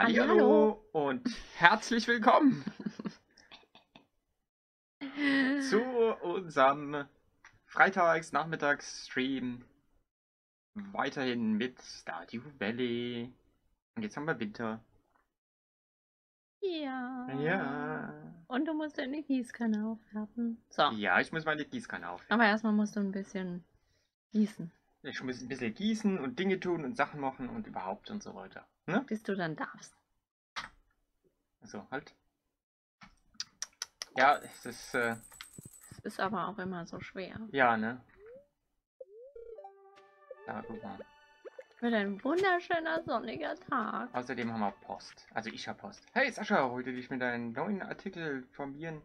Hallo und herzlich willkommen zu unserem Freitags-Nachmittags-Stream. Weiterhin mit Stardew Valley. Und jetzt haben wir Winter. Ja. Ja. Und du musst deine Gießkanne aufwerfen. So. Ja, ich muss meine Gießkanne auf. Aber erstmal musst du ein bisschen gießen, Ich muss ein bisschen gießen und Dinge tun und Sachen machen und überhaupt und so weiter. Ne? bis du dann darfst. So, halt. Ja, es ist, äh, Das ist aber auch immer so schwer. ja, ne? Da, guck mal. Wird ein wunderschöner sonniger Tag. Außerdem haben wir Post. Also ich habe Post. Hey Sascha, wollte dich mit einem neuen Artikel informieren,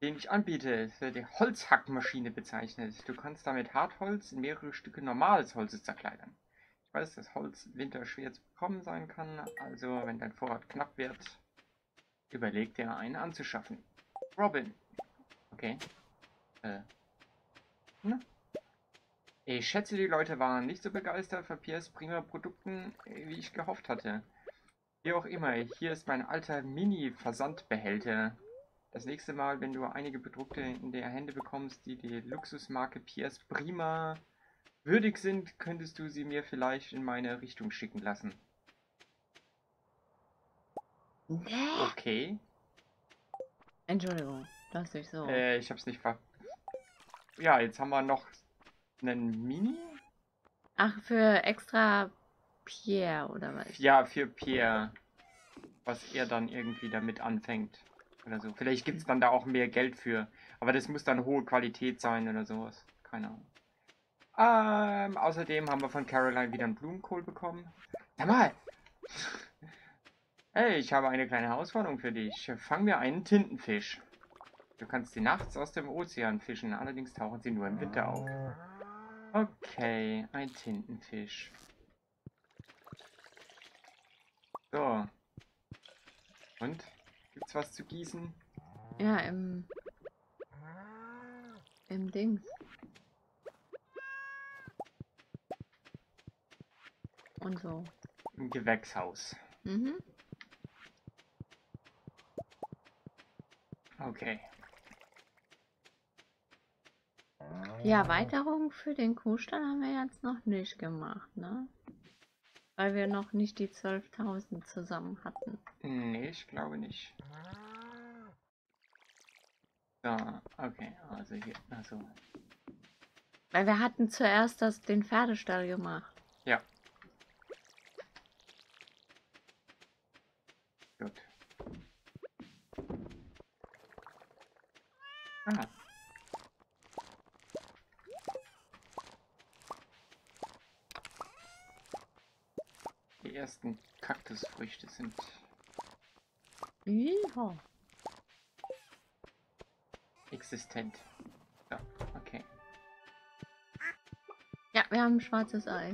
den ich anbiete. Wird die Holzhackmaschine bezeichnet. Du kannst damit Hartholz in mehrere Stücke normales Holzes zerkleidern. Ich weiß, dass Holz Winter schwer zu bekommen sein kann, also wenn dein Vorrat knapp wird, überleg dir einen anzuschaffen. Robin. Okay. Äh. Na? Ich schätze, die Leute waren nicht so begeistert von Piers prima Produkten, wie ich gehofft hatte. Wie auch immer, hier ist mein alter Mini-Versandbehälter. Das nächste Mal, wenn du einige Produkte in der Hände bekommst, die die Luxusmarke Piers Prima würdig sind, könntest du sie mir vielleicht in meine Richtung schicken lassen. Okay. Entschuldigung, dass ich so. Äh, ich hab's nicht ver... Ja, jetzt haben wir noch einen Mini? Ach, für extra Pierre oder was? Ja, für Pierre. Was er dann irgendwie damit anfängt. Oder so. Vielleicht gibt's dann da auch mehr Geld für. Aber das muss dann hohe Qualität sein oder sowas. Keine Ahnung. Ähm, außerdem haben wir von Caroline wieder einen Blumenkohl bekommen. Sag mal! Hey, ich habe eine kleine Herausforderung für dich. Fang mir einen Tintenfisch. Du kannst sie nachts aus dem Ozean fischen, allerdings tauchen sie nur im Winter auf. Okay, ein Tintenfisch. So. Und? Gibt's was zu gießen? Ja, im. Im Dings. Und so. Im Gewächshaus. Mhm. Okay. Die Erweiterung für den Kuhstall haben wir jetzt noch nicht gemacht, ne? Weil wir noch nicht die 12.000 zusammen hatten. Nee, ich glaube nicht. So, okay, also hier, also, Weil wir hatten zuerst das, den Pferdestall gemacht. ja. Gut. Ah. Die ersten Kaktusfrüchte sind Ja. existent. Ja, okay. Ja, wir haben ein schwarzes Ei.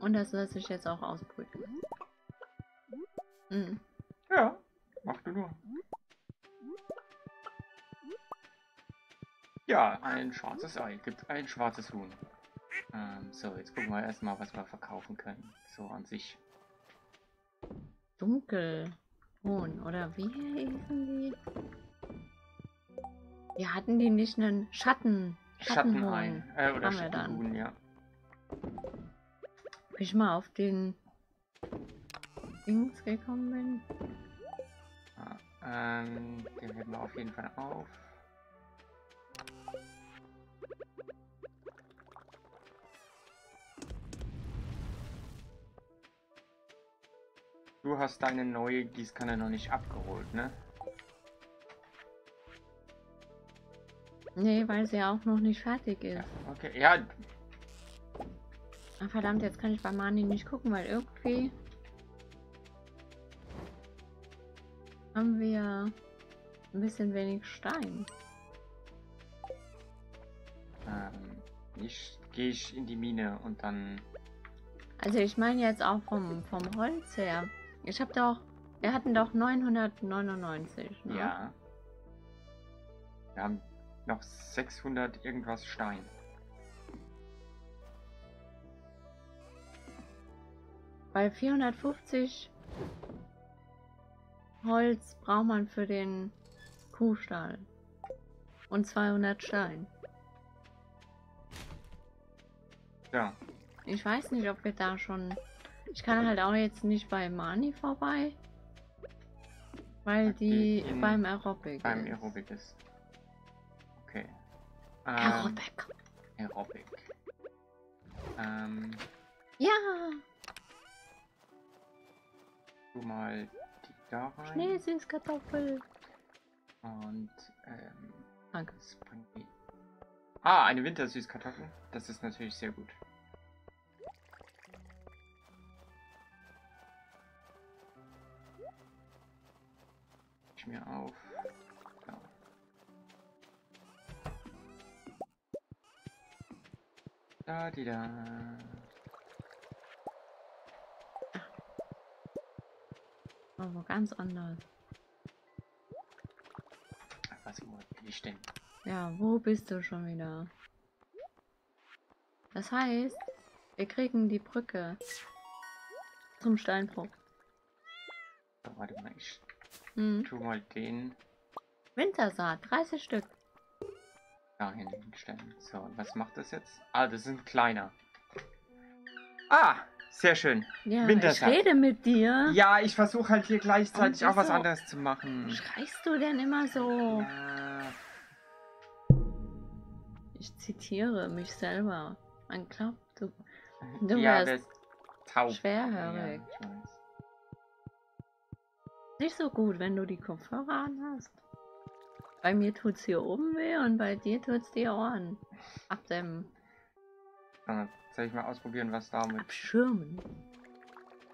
Und das lasse ich jetzt auch ausbrüten. Mhm. Ja, mach du nur. Ja, ein schwarzes Ei gibt ein schwarzes Huhn. Ähm, so, jetzt gucken wir erstmal, was wir verkaufen können. So an sich. Dunkelhohn, oder wie hießen die? Wir hatten die nicht einen Schatten. Schattenei. Schattenhuhn. Äh, oder Haben. Schattenhuhn, ja. Wie ich mal auf den Dings gekommen bin. ja ähm, den heben wir auf jeden Fall auf. Du hast deine neue Gießkanne noch nicht abgeholt, ne? Nee, weil sie ja auch noch nicht fertig ist. Okay, ja, Ah, verdammt, jetzt kann ich bei Mani nicht gucken, weil irgendwie haben wir ein bisschen wenig Stein. ähm, ich gehe ich in die Mine und dann Also ich meine jetzt auch vom, vom Holz her. Ich habe doch, wir hatten doch 999, ne? Ja. Wir haben noch 600 irgendwas Stein. Bei 450 Holz braucht man für den Kuhstall. Und 200 Stein. Ja. Ich weiß nicht, ob wir da schon... Ich kann halt auch jetzt nicht bei Mani vorbei. Weil die In- beim Aerobic Beim ist. Aerobic ist. Okay. Ähm, Aerobic. Aerobic. Ähm, Ja, tu mal die da rein. Schneesüßkartoffel. Und, ähm, Danke. das bringt die. Ah, eine Wintersüßkartoffel. Das ist natürlich sehr gut. Ich mir auf. Ja. Da, die da. Aber ganz anders. Was wo bin ich denn? Ja, wo bist du schon wieder? Das heißt, wir kriegen die Brücke zum Steinbruch. So, warte mal, ich Hm. tu mal den Wintersaat, 30 Stück. dahin stellen. So, was macht das jetzt? Ah, das sind kleiner. Ah, sehr schön. Ja, ich Wintersaat. rede mit dir. Ja, ich versuche halt hier gleichzeitig auch was anderes zu machen. Schreist du denn immer so? Ja, Ich zitiere mich selber. Man glaubt, du Du ja, wärst taub. schwerhörig. Ja, ich. Nicht so gut, wenn du die Kopfhörer an hast. Bei mir tut's hier oben weh und bei dir tut's die Ohren. Abdämmen. Dann soll ich mal ausprobieren, was da mit Abschirmen.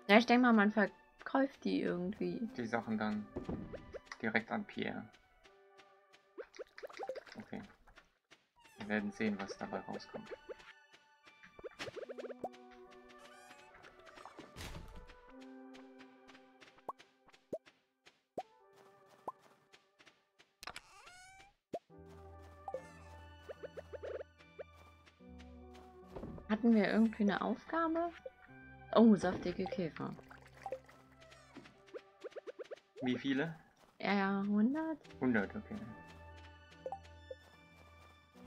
Ja, ich denke mal, man verkauft die irgendwie. die Sachen dann direkt an Pierre. Okay. Wir werden sehen, was dabei rauskommt. Hatten wir irgendwie eine Aufgabe? Oh, saftige Käfer. Wie viele? Ja, ja, 100? 100, okay.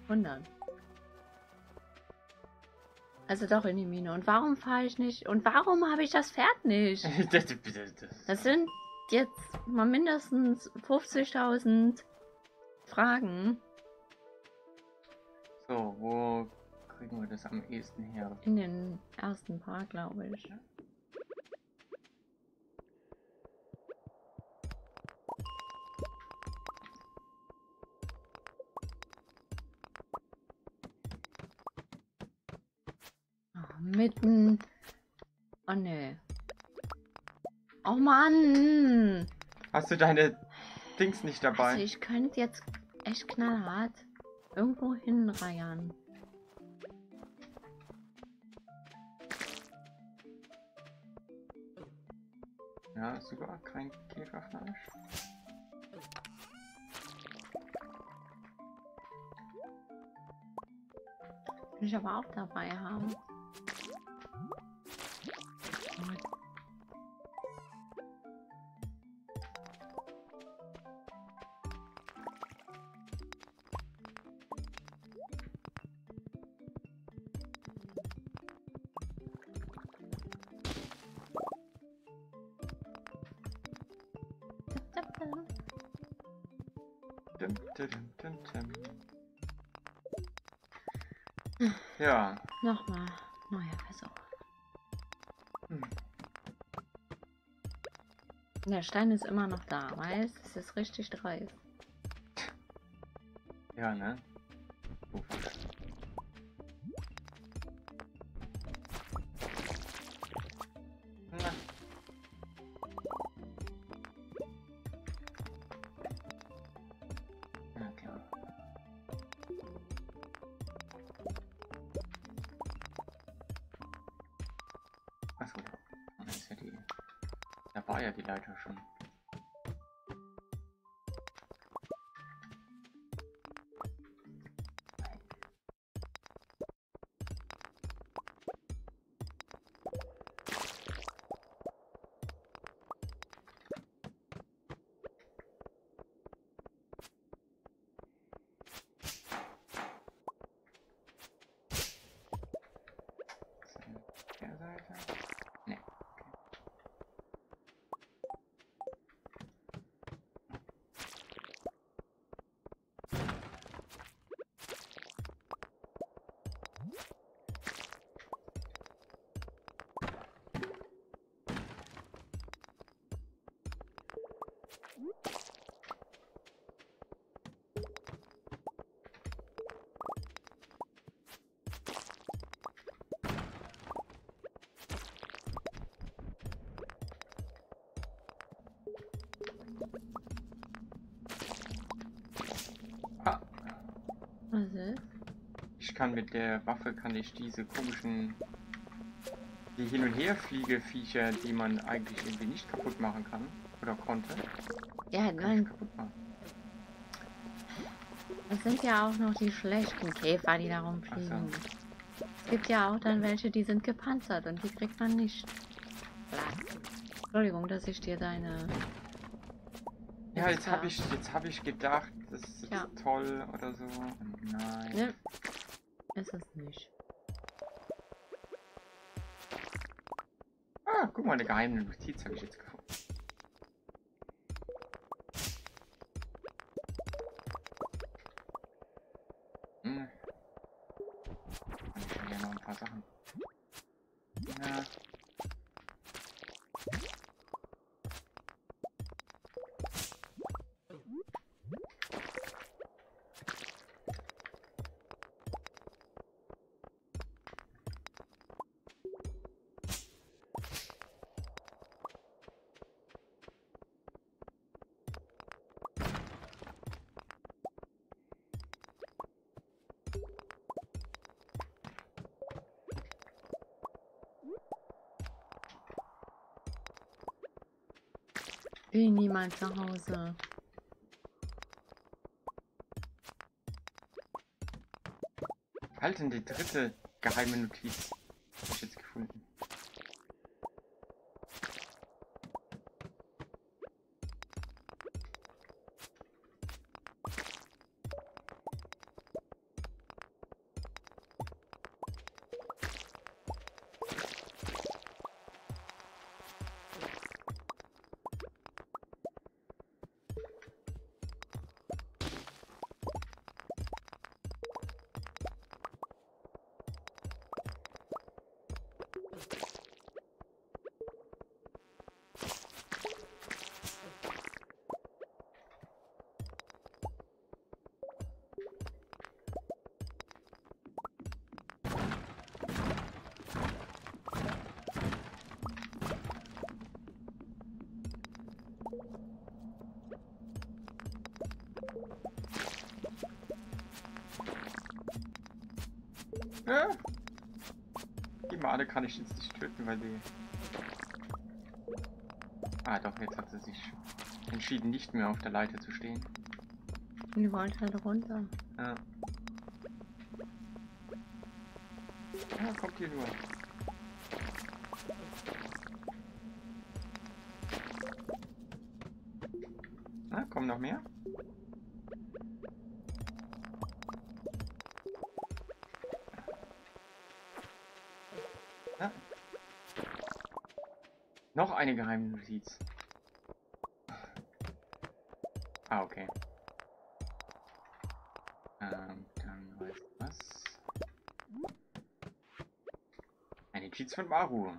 100. Also doch in die Mine. Und warum fahre ich nicht? Und warum habe ich das Pferd nicht? das, das, das, Das sind jetzt mal mindestens 50.000 Fragen so, wo kriegen wir das am ehesten her? in den ersten paar, glaube ich. Oh, mitten. Oh ne. Oh Mann! Hast du deine Dings nicht dabei? Also ich könnte jetzt echt knallhart irgendwo hinreiern. Ja, super, kein Käferfleisch. Will ich aber auch dabei haben. Ja, Nochmal. Neuer Versuch. Hm. Der Stein ist immer noch da, weißt Es ist richtig dreist. ja, ne? Kann mit der Waffe kann ich diese komischen die hin und her fliege Viecher, die man eigentlich irgendwie nicht kaputt machen kann oder konnte, Ja, nein, kaputt machen. es sind ja auch noch die schlechten Käfer, die da rumfliegen. Es gibt ja auch dann welche, die sind gepanzert und die kriegt man nicht. Entschuldigung, dass ich dir deine. Ja, jetzt habe ich jetzt habe ich gedacht, das ist Ja. toll oder so. Nein. Ne? Guck mal, eine geheime Notiz habe ich jetzt gefunden. Bin niemand zu Hause. Halten die dritte geheime Notiz. Die... Ah doch, jetzt hat sie sich entschieden, nicht mehr auf der Leiter zu stehen. Die wollte halt runter. Ja. Ja, kommt hier nur. Noch eine geheime Notiz. Ah, okay. Ähm, dann weiß ich was. Eine Cheats von Maru.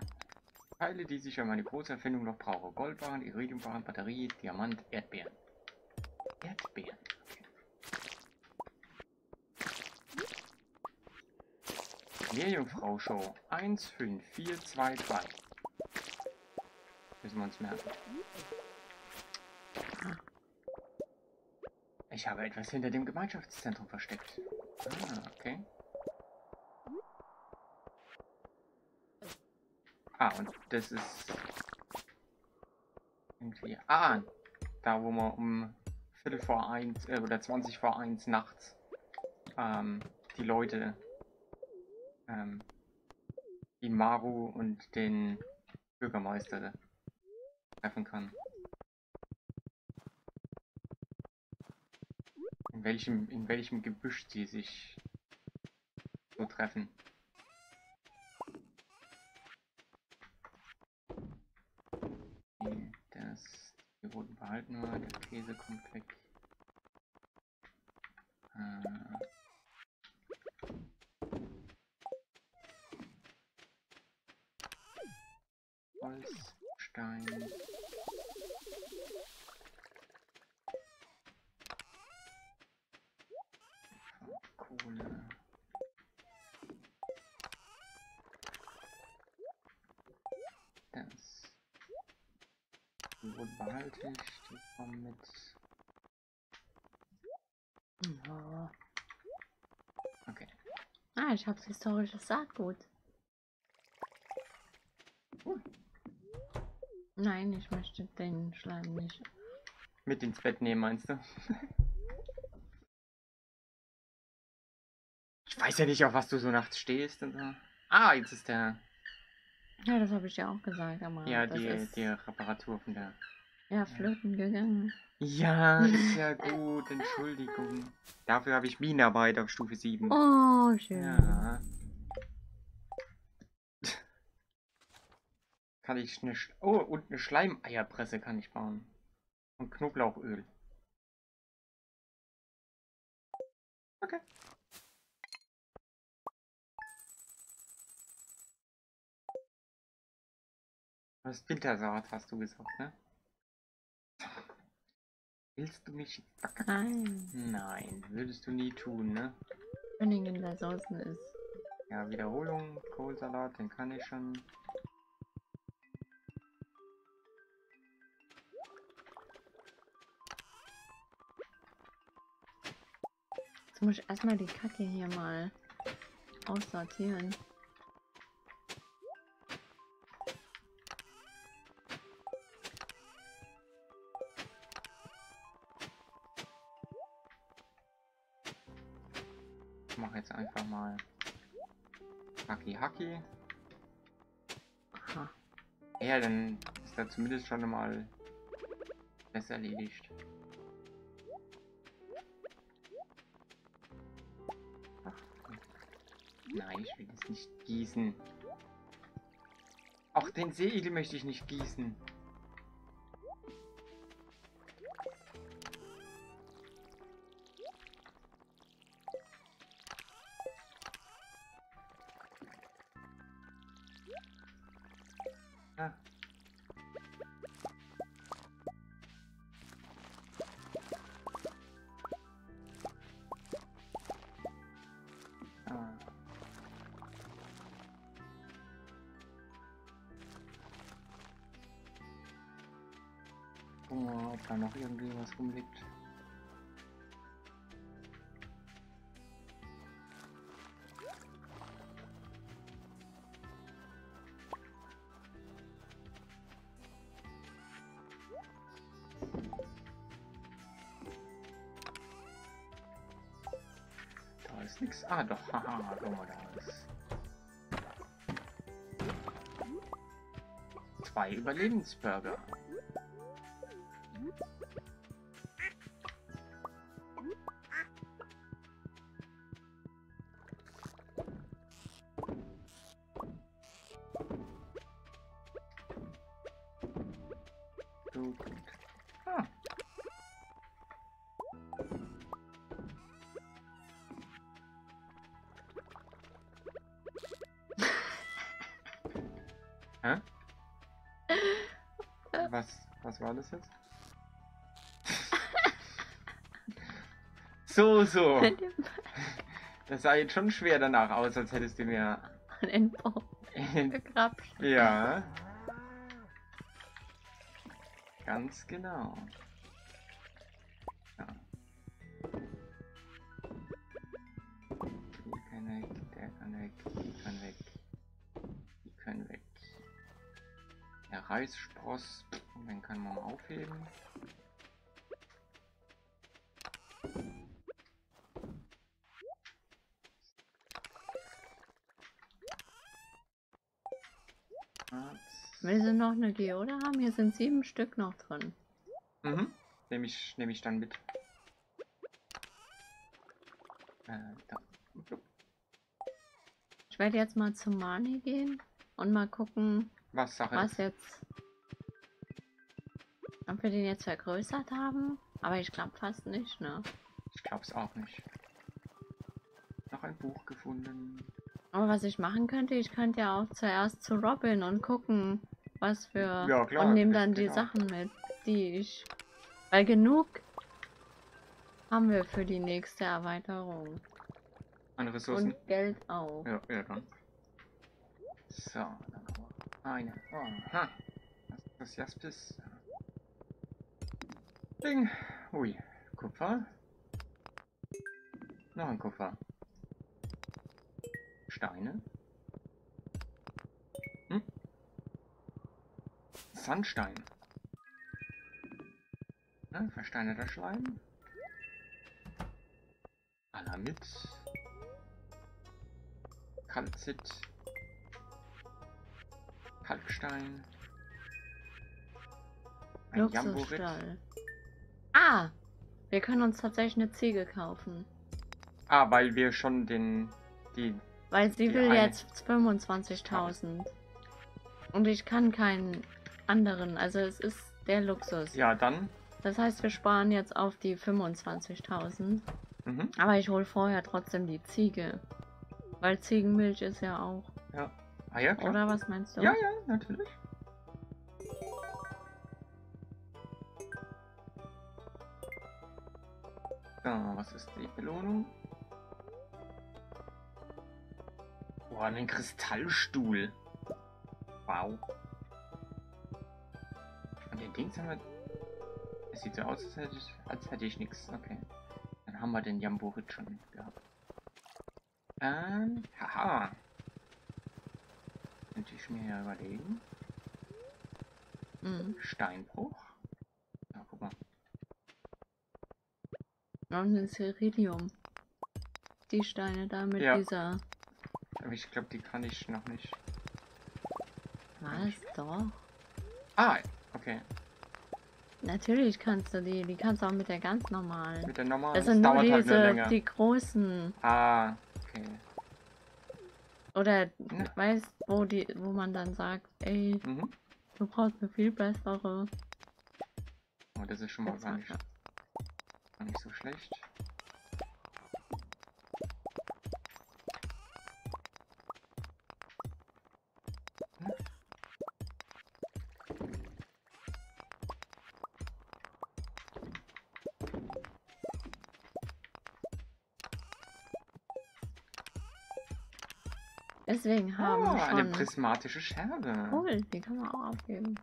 Teile, die ich für meine große Erfindung noch brauche. Goldbarren, Iridiumbarren, Batterie, Diamant, Erdbeeren. Erdbeeren. Okay. Meerjungfrau-Show. 15423. Müssen wir uns merken. Ich habe etwas hinter dem Gemeinschaftszentrum versteckt. Ah, okay. Ah, und das ist irgendwie. Ah, da wo man um Viertel vor eins äh, oder 20 vor eins nachts ähm, die Leute, ähm, die Maru und den Bürgermeister treffen kann. In welchem, in welchem Gebüsch sie sich so treffen. Das, die roten behalten wir, der Käse kommt weg. Äh, Holz, Stein. das. Die Wurden behalte ich, die kommen mit. Ja. Okay. Ah, ich hab's historisches Saatgut. Nein, ich möchte den Schleim nicht. Mit ins Bett nehmen, meinst du? ich weiß ja nicht, auf was du so nachts stehst und so. Ah, jetzt ist der. Ja, das habe ich ja auch gesagt, aber Ja, die, ist die Reparatur von der. ja flöten gegangen. Ja, ist ja gut, Entschuldigung. Dafür habe ich Minenarbeit auf Stufe 7. Oh, schön. Ja. Kann ich eine. Sch oh, und eine Schleimeierpresse kann ich bauen. Und Knoblauchöl. Okay. Das Wintersaat hast du gesagt, ne? Willst du mich Nein, Nein, würdest du nie tun, ne? Königin der Soßen ist. Ja, Wiederholung, Kohlsalat, den kann ich schon. Jetzt muss ich erstmal die Kacke hier mal aussortieren. Haki Haki. Aha. Ja, dann ist da zumindest schon mal das erledigt. Ach, Nein, ich will das nicht gießen. Auch den Seeigel möchte ich nicht gießen. Was rumliegt. Da ist nichts. Ah, doch. Haha, guck mal, da ist. Zwei Überlebensburger. Hä? Was, was war das jetzt? so, so. Das sah jetzt schon schwer danach aus, als hättest du mir. den Bauch gekrapscht. ja. Ganz genau. Reisspross, den kann man aufheben. Willst du noch eine Geode haben? Hier sind sieben Stück noch drin. Mhm. Nehme ich, nehm ich dann mit. Äh. Ich werde jetzt mal zum Mani gehen und mal gucken, Was Sache was jetzt. Ob wir den jetzt vergrößert haben? Aber ich glaube fast nicht, ne? Ich glaub's auch nicht. Noch ein Buch gefunden. Aber was ich machen könnte, ich könnte ja auch zuerst zu Robin und gucken, was für. Ja, klar, und nehme dann die geht auch. Sachen mit, die ich. Weil genug haben wir für die nächste Erweiterung. An Ressourcen. Und Geld auch. Ja, ja, dann. So. Eine. Oh, ha. Das ist das Jaspis. Ding. Ui. Kupfer. Noch ein Kupfer. Steine. Hm? Sandstein. Ja, versteinerter Schleim. Alamit. Kalzit. Kalkstein. Ein Jamborit. Ah! Wir können uns tatsächlich eine Ziege kaufen. Ah, weil wir schon den. Die. Weil sie Die will eine. jetzt 25.000. Und ich kann keinen anderen. Also es ist der Luxus. Ja, dann. Das heißt, wir sparen jetzt auf die 25.000. Mhm. Aber ich hole vorher trotzdem die Ziege. Weil Ziegenmilch ist ja auch. Ah ja, klar. Oder was meinst du? Ja, ja, natürlich. So, was ist die Belohnung? Oh, ein Kristallstuhl. Wow. Und den Dings haben wir... Es sieht so aus, als hätte ich, als hätte ich nichts. Okay. Dann haben wir den Jamborit schon gehabt. Ähm, haha. Ich mir ja überlegen. Mhm. Steinbruch. Ja, guck mal. Und ein Ceridium. Die Steine da mit Ja. dieser. Aber ich glaube, die kann ich noch nicht. Was? Doch. Ah, okay. Natürlich kannst du die. Die kannst du auch mit der ganz normalen. Mit der normalen. Das sind nur dauert halt nur diese, länger. die großen. Ah, okay. Oder. Weißt, wo die, wo man dann sagt, ey, Mhm. du brauchst eine viel bessere. Oh, das ist schon mal gar nicht, gar nicht so schlecht. Deswegen haben Oh, wir eine schon. prismatische Scherbe. Cool, die kann man auch abgeben.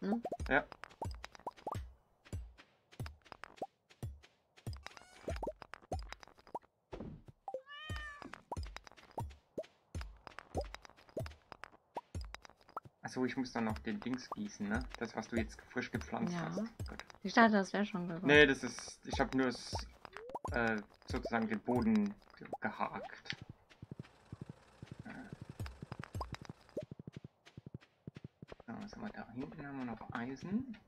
Ne? Ja. Achso, ich muss dann noch den Dings gießen, ne? Das, was du jetzt frisch gepflanzt Ja. hast. Gut. Ich dachte, das wäre schon gekommen. Nee, das ist. Ich habe nur das, äh, sozusagen den Boden gehakt. Äh. So, was haben wir da hinten? Haben wir noch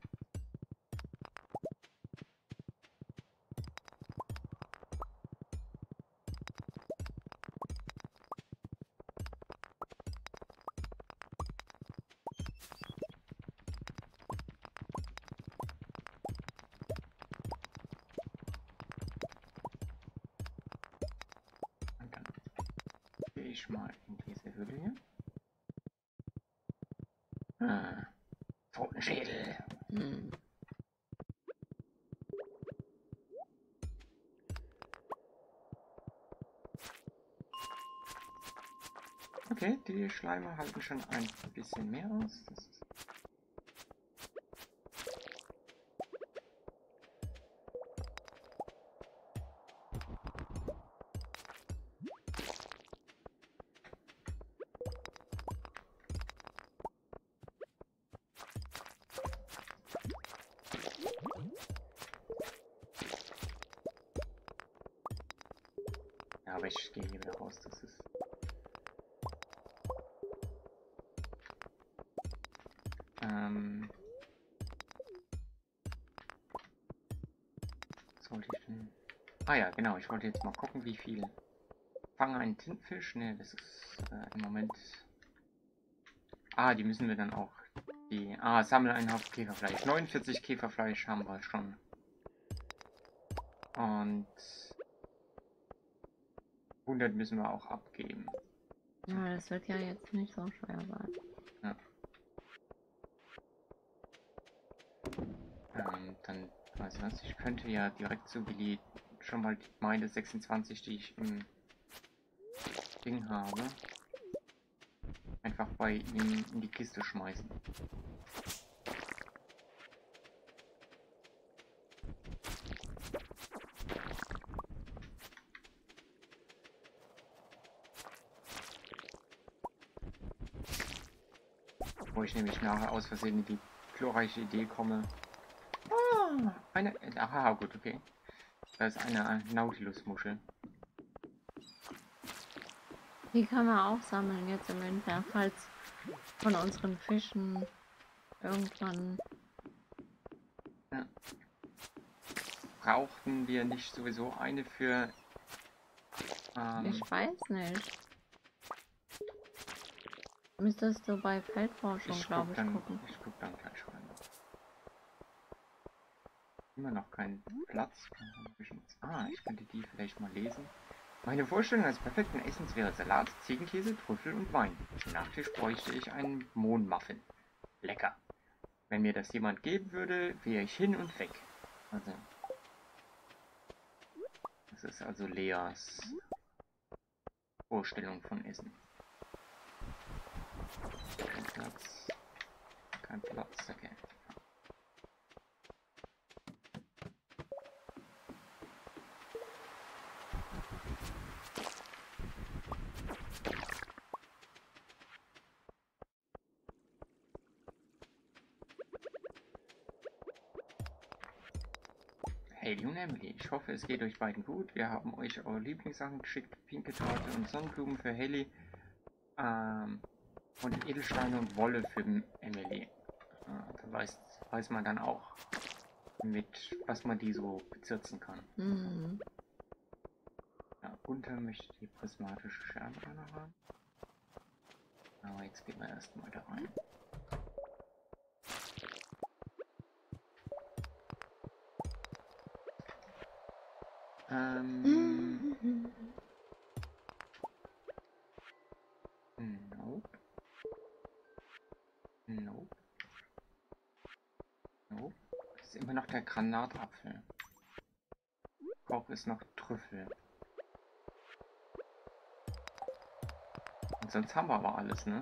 Okay, die Schleime halten schon ein bisschen mehr aus. Das ist Ah ja, genau. Ich wollte jetzt mal gucken, wie viel. Fange einen Tintenfisch? Ne, das ist äh, im Moment. Ah, die müssen wir dann auch. Die. Ah, sammle einen Haufen Käferfleisch. 49 Käferfleisch haben wir schon. Und 100 müssen wir auch abgeben. Ja, das wird ja jetzt nicht so schwer sein. Ähm, dann, weiß ich was, ich könnte ja direkt zu Willi schon mal meine 26, die ich im Ding habe. einfach bei ihm in die Kiste schmeißen. Wo ich nämlich nachher aus Versehen in die glorreiche Idee komme. Ah, eine. Aha, gut, okay. Da ist eine Nautilus-Muschel. Die kann man auch sammeln jetzt im Winter, falls von unseren Fischen irgendwann. Ja. Brauchten wir nicht sowieso eine für. Ähm, Ich weiß nicht. Müsstest du bei Feldforschung, ich glaube guck ich, dann, gucken. ich guck dann gleich rein. Immer noch keinen Platz. Ah, ich könnte die vielleicht mal lesen. Meine Vorstellung eines perfekten Essens wäre Salat, Ziegenkäse, Trüffel und Wein. Zum Nachtisch bräuchte ich einen Mohnmuffin. Lecker. Wenn mir das jemand geben würde, wäre ich hin und weg. Also. Das ist also Leas Vorstellung von Essen. Kein Platz. Kein Platz, okay. Emily, ich hoffe, es geht euch beiden gut. Wir haben euch eure Lieblingssachen geschickt. Pinke Torte und Sonnenblumen für Haley. Ähm, und Edelsteine und Wolle für Emily. Äh, da weiß, weiß man dann auch, mit was man die so bezirzen kann. Mhm. Ja, Gunther möchte die prismatische Scherbenkanne haben. Aber jetzt gehen wir erstmal da rein. Granatapfel. Koch ist noch Trüffel. Und sonst haben wir aber alles, ne?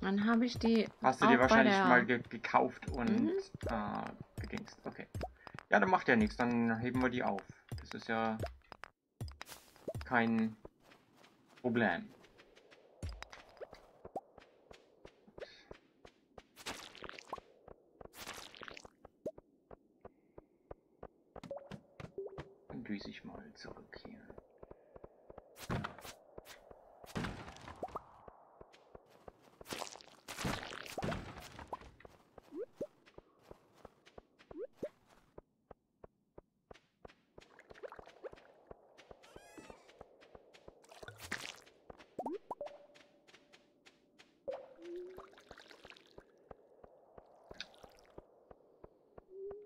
Dann habe ich die. Hast du dir wahrscheinlich der- mal ge gekauft und Mhm. äh, gedingst. Okay. Ja, dann macht ja nichts, dann heben wir die auf. Das ist ja kein Problem. Dann düse ich mal zurück hier.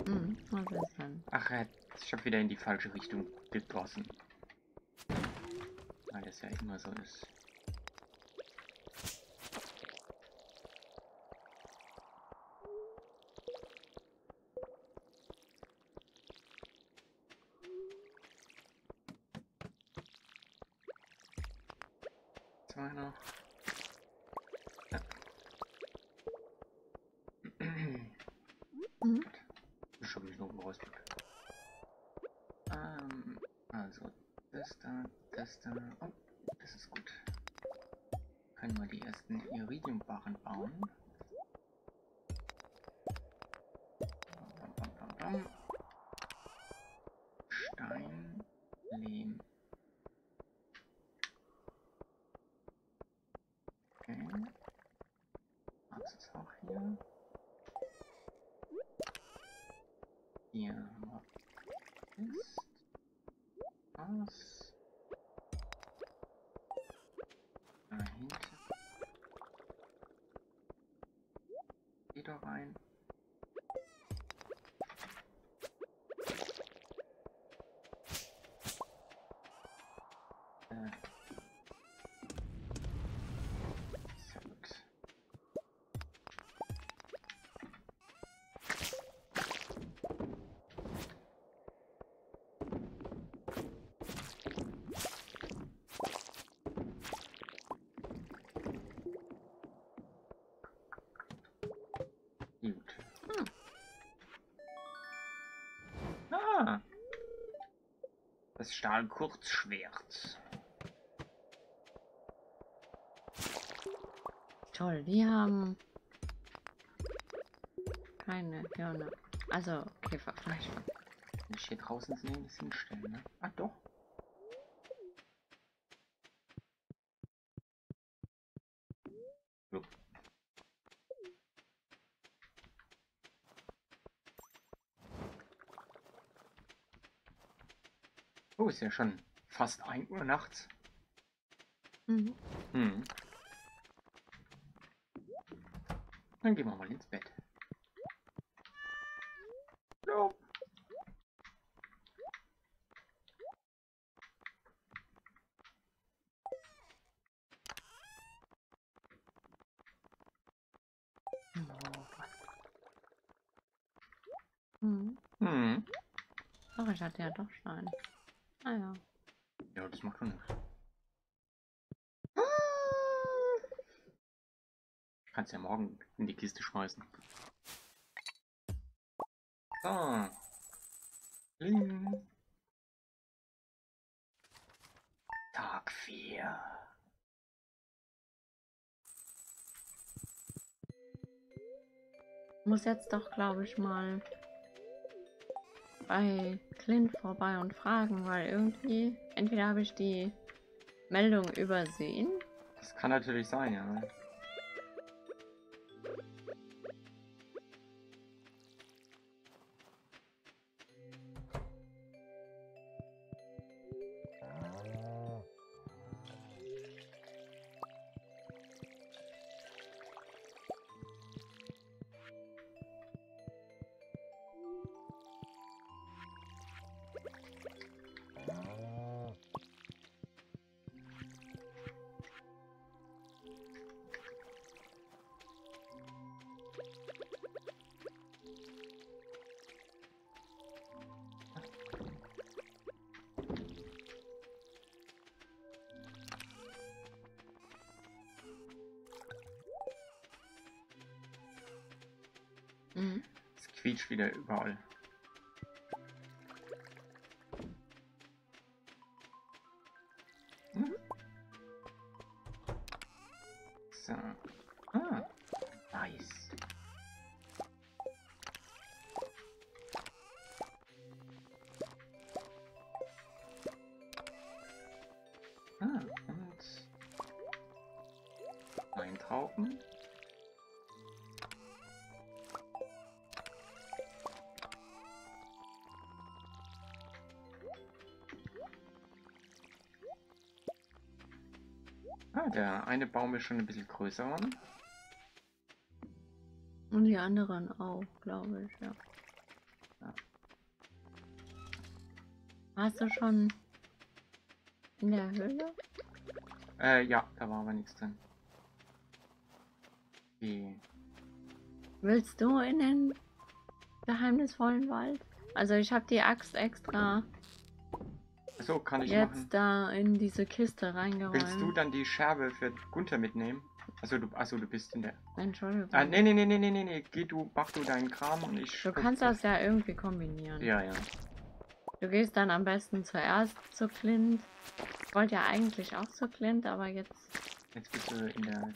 Mhm. Was ist denn? Ach, äh, habe wieder in die falsche Richtung gegossen. Weil das ja immer so ist. Das Stahlkurzschwert. Toll, die haben keine Hirne. Also Käferfleisch. Hier draußen sehen, das hinstellen, ne? Ah, doch. So. Oh, ist ja schon fast 1 Uhr nachts. Mhm. Hm. Dann gehen wir mal ins Bett. No. Mhm. Hm. Doch, ich hatte ja doch Stein. Ah ja. Ja, das macht schon nichts. Kannst ja morgen in die Kiste schmeißen. So. Bling. Tag 4. Muss jetzt doch, glaube ich, mal bei Clint vorbei und fragen, weil irgendwie, entweder habe ich die Meldung übersehen. Das kann natürlich sein, ja. Der eine Baum ist schon ein bisschen größer. Und die anderen auch, glaube ich, ja. Ja. Warst du schon in der Höhle? Äh, ja, da war aber nichts drin. Die. Willst du in den geheimnisvollen Wald? Also ich habe die Axt extra So kann ich jetzt machen. da in diese Kiste reingeräumt. Willst du dann die Scherbe für Gunther mitnehmen? Also du, also du bist in der. Entschuldigung. Ah, nee, nee, nee, nee, nee, nee. Geh du, mach du deinen Kram und ich. Du kannst das ja irgendwie kombinieren. Ja, ja. Du gehst dann am besten zuerst zu Clint. Ich wollte ja eigentlich auch zu Clint, aber jetzt. Jetzt bist du in der.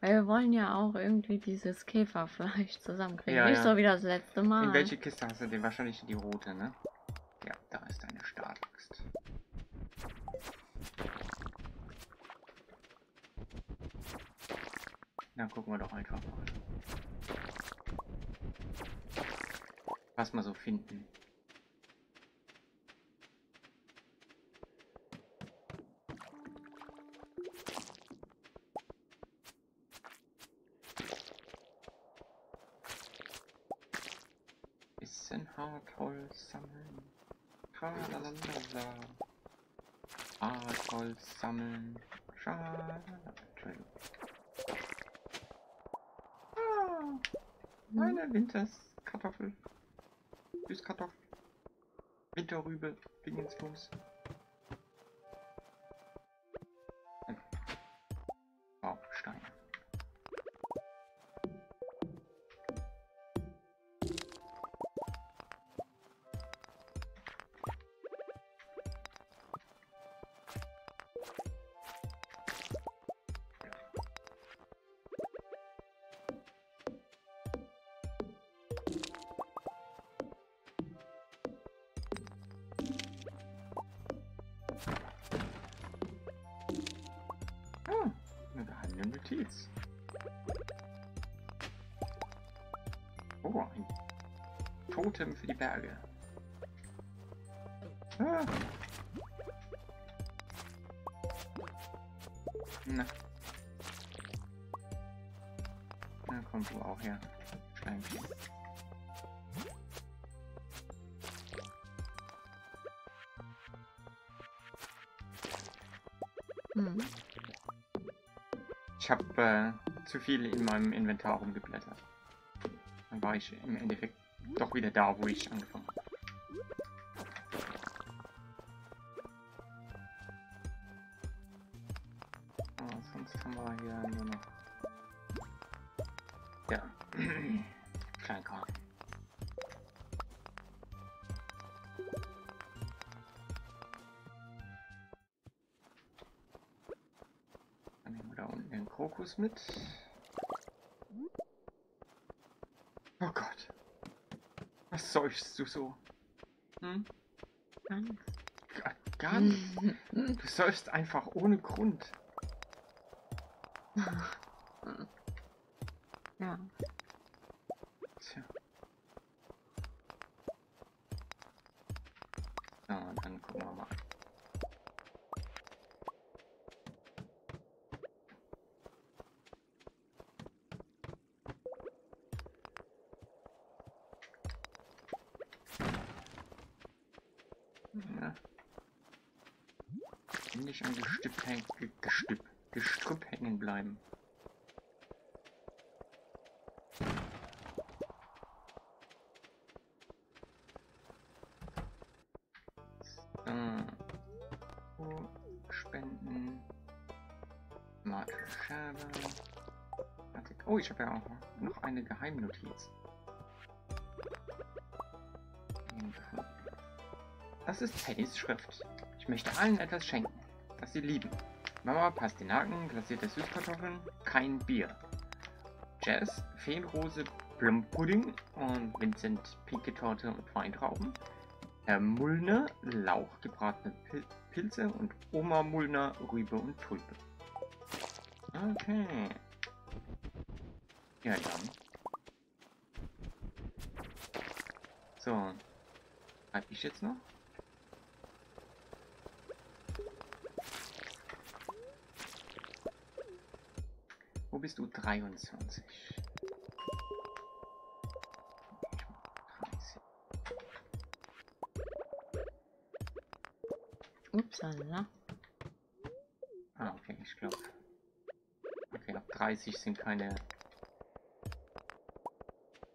Weil wir wollen ja auch irgendwie dieses Käferfleisch zusammenkriegen. Ja, Nicht ja. so wie das letzte Mal. In welche Kiste hast du den? Wahrscheinlich in die rote, ne? Ja, da ist deine Startaxt. Na, gucken wir doch einfach mal. Was wir so finden. Bisschen Hartholz sammeln. Tralalala. Hartholz sammeln. Schala. Entschuldigung. Ah, meine Winterskartoffel. Süßkartoffel. Winterrübe. Dingensbums. Berge. Ah. Na. Na, komm du auch her. Schleimchen. Hm. Ich habe äh, zu viel in meinem Inventar rumgeblättert. Dann war ich im Endeffekt doch wieder da, wo ich angefangen habe. Ah, sonst haben wir hier nur noch... Ja. Kleinkram. Dann nehmen wir da unten den Krokus mit. Oh Gott. Seufzt du so? Hm? Angst. Gar, gar nicht. Du seufzt einfach ohne Grund. ja. Tja. So, dann gucken wir mal. Ja. Nicht an Gestüpp, häng- Ge- Gestüpp, Gestrüpp hängen bleiben. So. Spenden. Magische Scherbe. Oh, ich habe ja auch noch eine Geheimnotiz. Das ist Pennys Schrift. Ich möchte allen etwas schenken, das sie lieben. Mama Pastinaken, glasierte Süßkartoffeln, kein Bier. Jazz, Feenrose, Plumpudding und Vincent pinke Torte und Weintrauben. Herr Mullner, Lauch, gebratene Pil Pilze und Oma Mullner, Rübe und Tulpe. Okay. Ja, dann. So. Hab ich jetzt noch? Bist du? 23. Ich mach 30. Upsala. Ah, okay, ich glaube. Okay, ab 30 sind keine,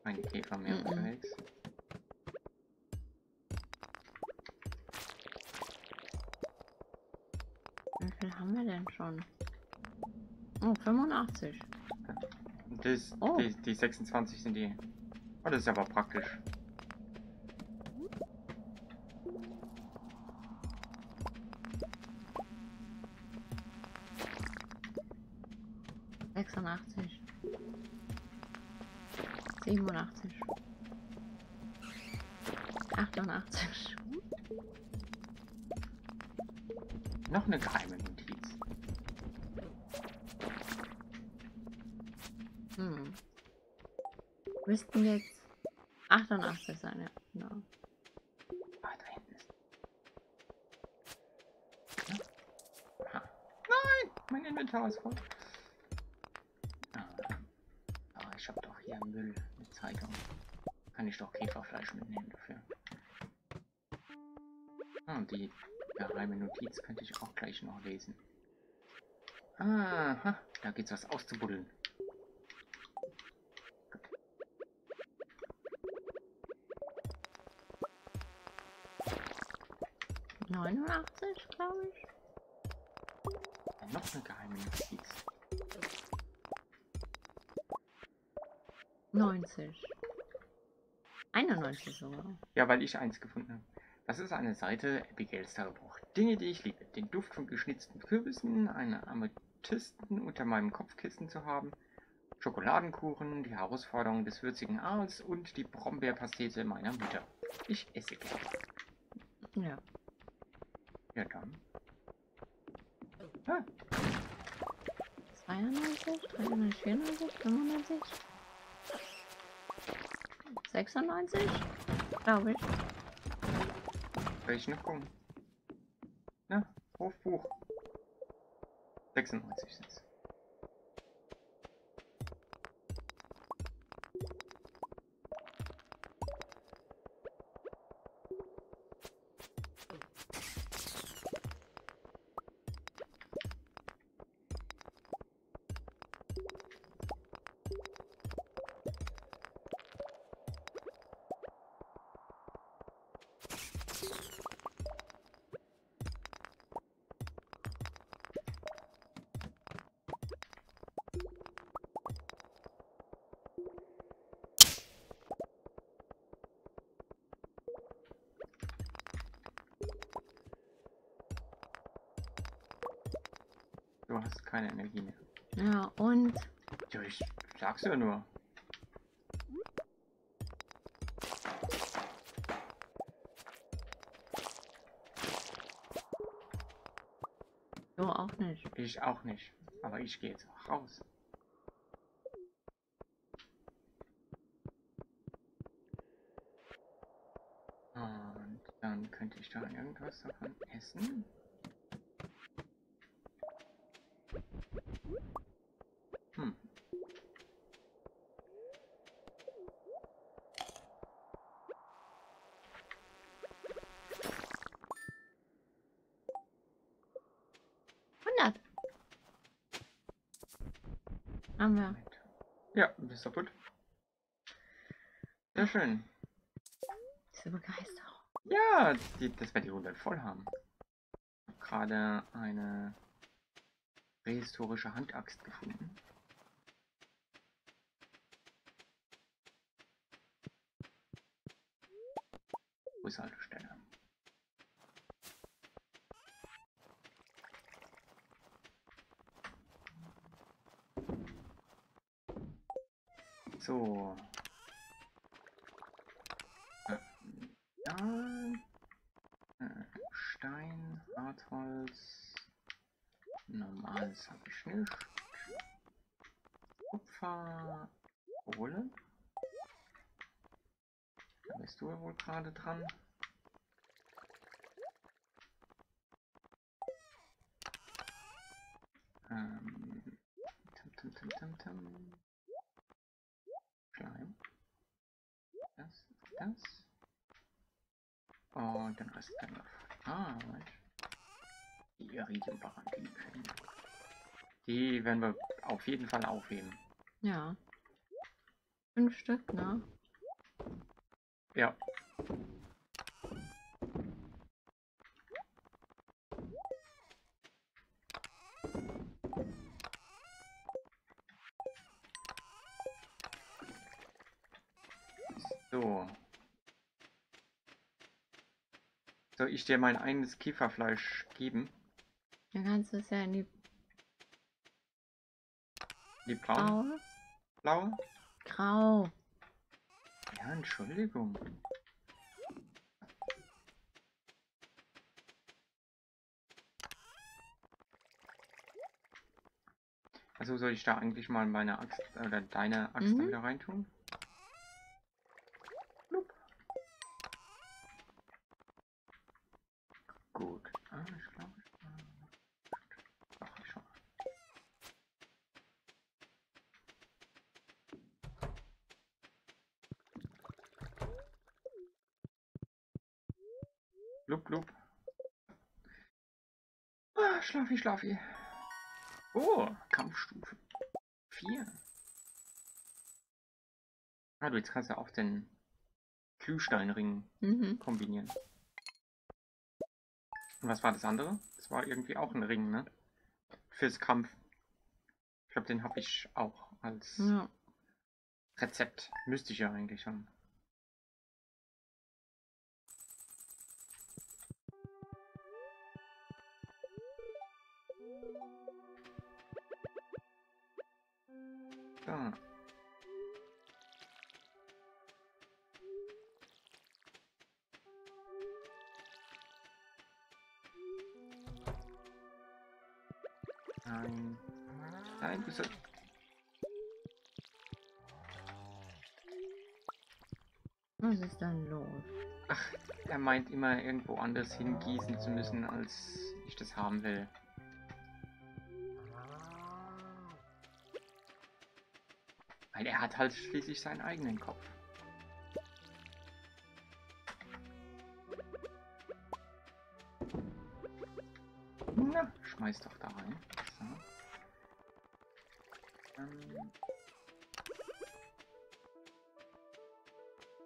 keine Käfer mehr Mhm. unterwegs. 85. Und das, Oh. die, die 26 sind die. Oh, das ist aber praktisch. Sechsundachtzig. Siebenundachtzig. Die geheime Notiz könnte ich auch gleich noch lesen. Aha, da geht's was auszubuddeln. Neunundachtzig, glaube ich. Noch eine geheime Notiz. 90. 91 sogar. Ja, weil ich eins gefunden habe. Das ist eine Seite Abigails Tagebuch. Dinge, die ich liebe. Den Duft von geschnitzten Kürbissen, eine Amethysten unter meinem Kopfkissen zu haben, Schokoladenkuchen, die Herausforderung des würzigen Aals und die Brombeerpastete meiner Mutter. Ich esse gerne. Ja. Ja, dann. Ah, 92, 394, 95. 96? Glaube ich. Noch gucken? Na, Hofbuch. 96 Du hast keine Energie mehr. Ja, und Ja, ich sag's ja nur. du auch nicht. Ich auch nicht. Aber ich gehe jetzt raus. Und dann könnte ich da irgendwas davon essen. Hm. Hundert. Haben wir. Moment. Ja, bist du gut. Sehr schön. Diese Begeisterung. Ja, die, dass wir die 100 voll haben. Ich habe gerade eine prähistorische Handaxt gefunden. Bushaltestelle. So. Äh, Ja. Äh, Stein, Hartholz. Normales habe ich nicht. Kupfer, Kohle. Da bist du ja wohl gerade dran. Ähm, tim, tim, tim, tim, tim. Schleim. Das, das. Und den Rest dann noch. Ah, Moment. Die Iridiumbarren, die werden wir auf jeden Fall aufheben. Ja. Fünf Stück, ne? Ja. So. Soll ich dir mein eigenes Kieferfleisch geben? Dann kannst du es ja in die Die? Blaue. Blaue? Grau. Ja, Entschuldigung. Also soll ich da eigentlich mal meine Axt oder deine Axt Mhm. da wieder reintun? Blub. Gut. Ah, ich glaube, ich Ach, ich schau. Blub, blub. Ah, schlafi. Oh, Kampfstufe 4. Ah, du, jetzt kannst du auch den Glühsteinring Mhm. kombinieren. Und was war das andere? Das war irgendwie auch ein Ring, ne? Fürs Kampf. Ich glaube, den habe ich auch als Ja. Rezept. Müsste ich ja eigentlich haben. So. Nein. Nein, du sollst. Was ist denn los? Ach, er meint immer irgendwo anders hingießen zu müssen, als ich das haben will. Er hat halt schließlich seinen eigenen Kopf. Na, schmeiß doch da rein. So. Ähm,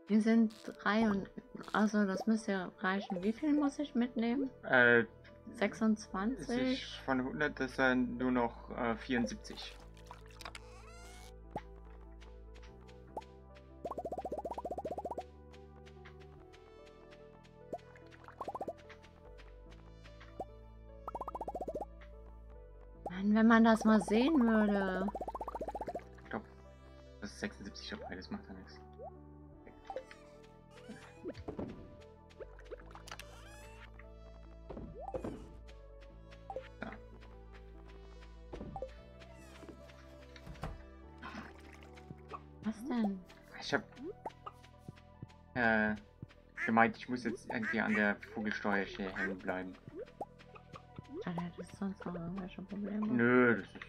Wir sind drei und. Also, das müsste reichen. Wie viel muss ich mitnehmen? äh, es 26? ist von 100 ist er nur noch äh, 74. man das mal sehen würde. Stopp. Das ist 76 dabei, das macht ja nichts. Ja. Was denn? Ich hab äh, gemeint, ich muss jetzt irgendwie an der Vogelsteuer hier hängen bleiben. Dann hättest du sonst noch irgendwelche Probleme. Nö, das ist,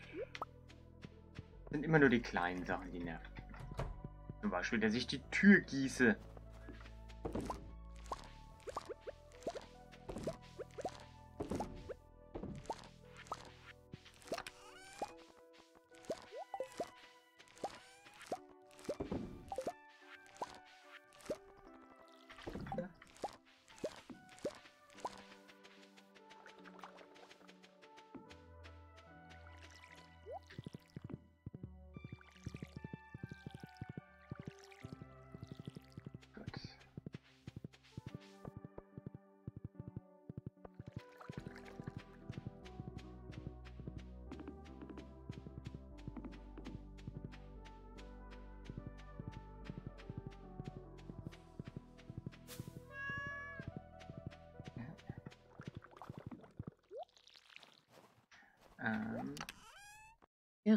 sind immer nur die kleinen Sachen, die nerven. Zum Beispiel, dass ich die Tür gieße.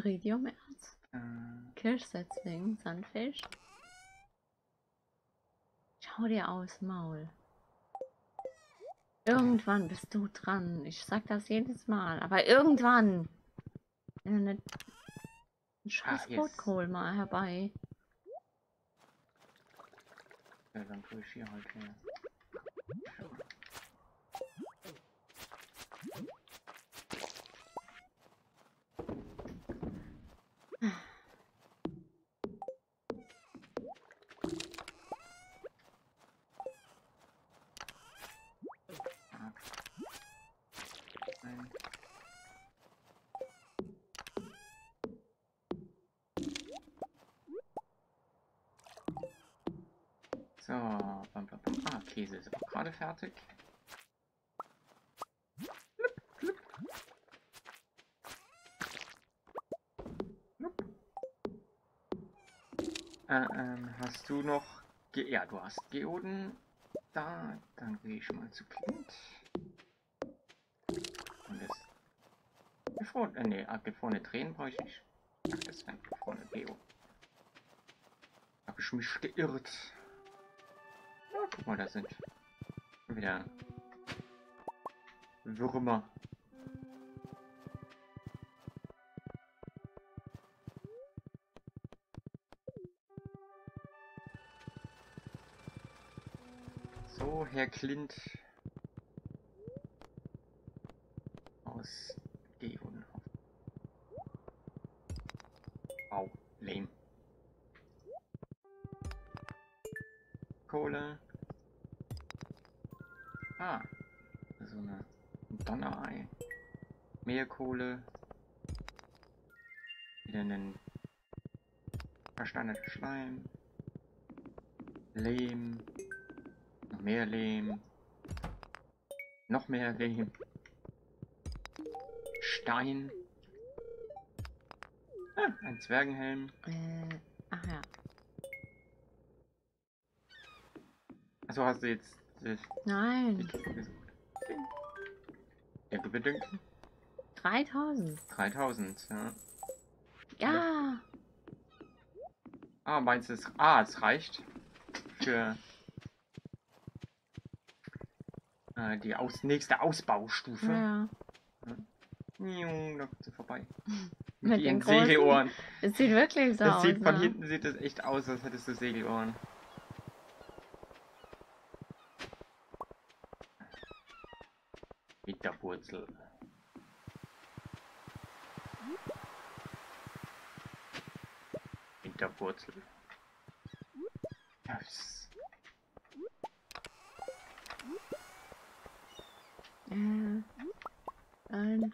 Iridiumerz, äh, Kirschsetzling, Sandfisch. Schau dir aus, Maul. Irgendwann bist du dran. Ich sag das jedes Mal. Aber irgendwann. Wenn du nicht einen scheiß Ah, yes. Rotkohl mal herbei. ja, dann tue ich hier halt her. Ah. Nein. So, bam, bam, bam. Ah, Käse ist auch gerade fertig. Äh, ähm, hast du noch... Ge ja, du hast Geoden da. Dann gehe ich mal zu Clint. Und das... Gefrorene... Äh, nee, ah, gefrorene Tränen brauche ich nicht. Ach, das wären gefrorene Geo. Habe ich mich geirrt. Ja, guck mal, da sind wieder Würmer. So, Herr Klint. Versteinerten Schleim. Lehm. Noch mehr Lehm. Noch mehr Lehm. Stein. Ah, ein Zwergenhelm. Äh, ach ja. Achso, hast du jetzt das, Nein. Gesucht? Ja, bedingt 3000. 3000, ja. Ja. Ah, meinst du es? Ah, es reicht. für äh, die aus nächste Ausbaustufe. Ja. Niu, Da kommt sie vorbei. Mit Mit den ihren Segelohren. Es sieht wirklich so Das aus. sieht von ne? hinten sieht das echt aus, als hättest du Segelohren. Winterwurzel. Winterwurzel. Yes. Ja. Nein.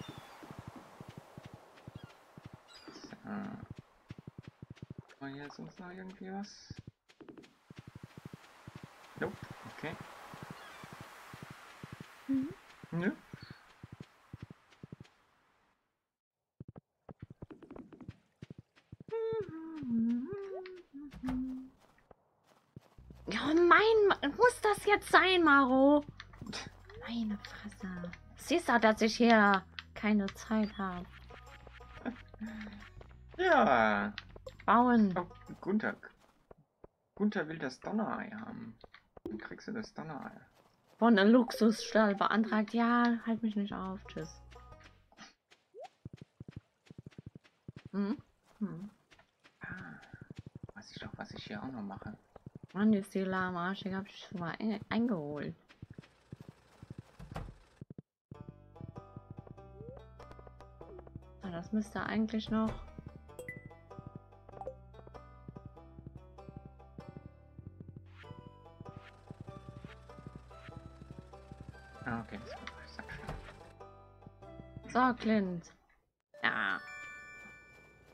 So. War hier sonst noch irgendwie was? Nope. Okay. Mhm. Nö. Ja, mein, muss das jetzt sein, Maro? Meine Fresse. Siehst du, dass ich hier keine Zeit habe. Ja. Bauen. Oh, Gunther. Gunther will das Donnerei haben. Dann kriegst du das Donnerei. Von einem Luxusstall beantragt. Ja, halt mich nicht auf. Tschüss. Hm? Hm. Ah, weiß ich doch, was ich hier auch noch mache. Mann, ist die lahmarsch. Ich hab ich schon mal ein eingeholt. Ah, das müsste eigentlich noch. Clint. Ja.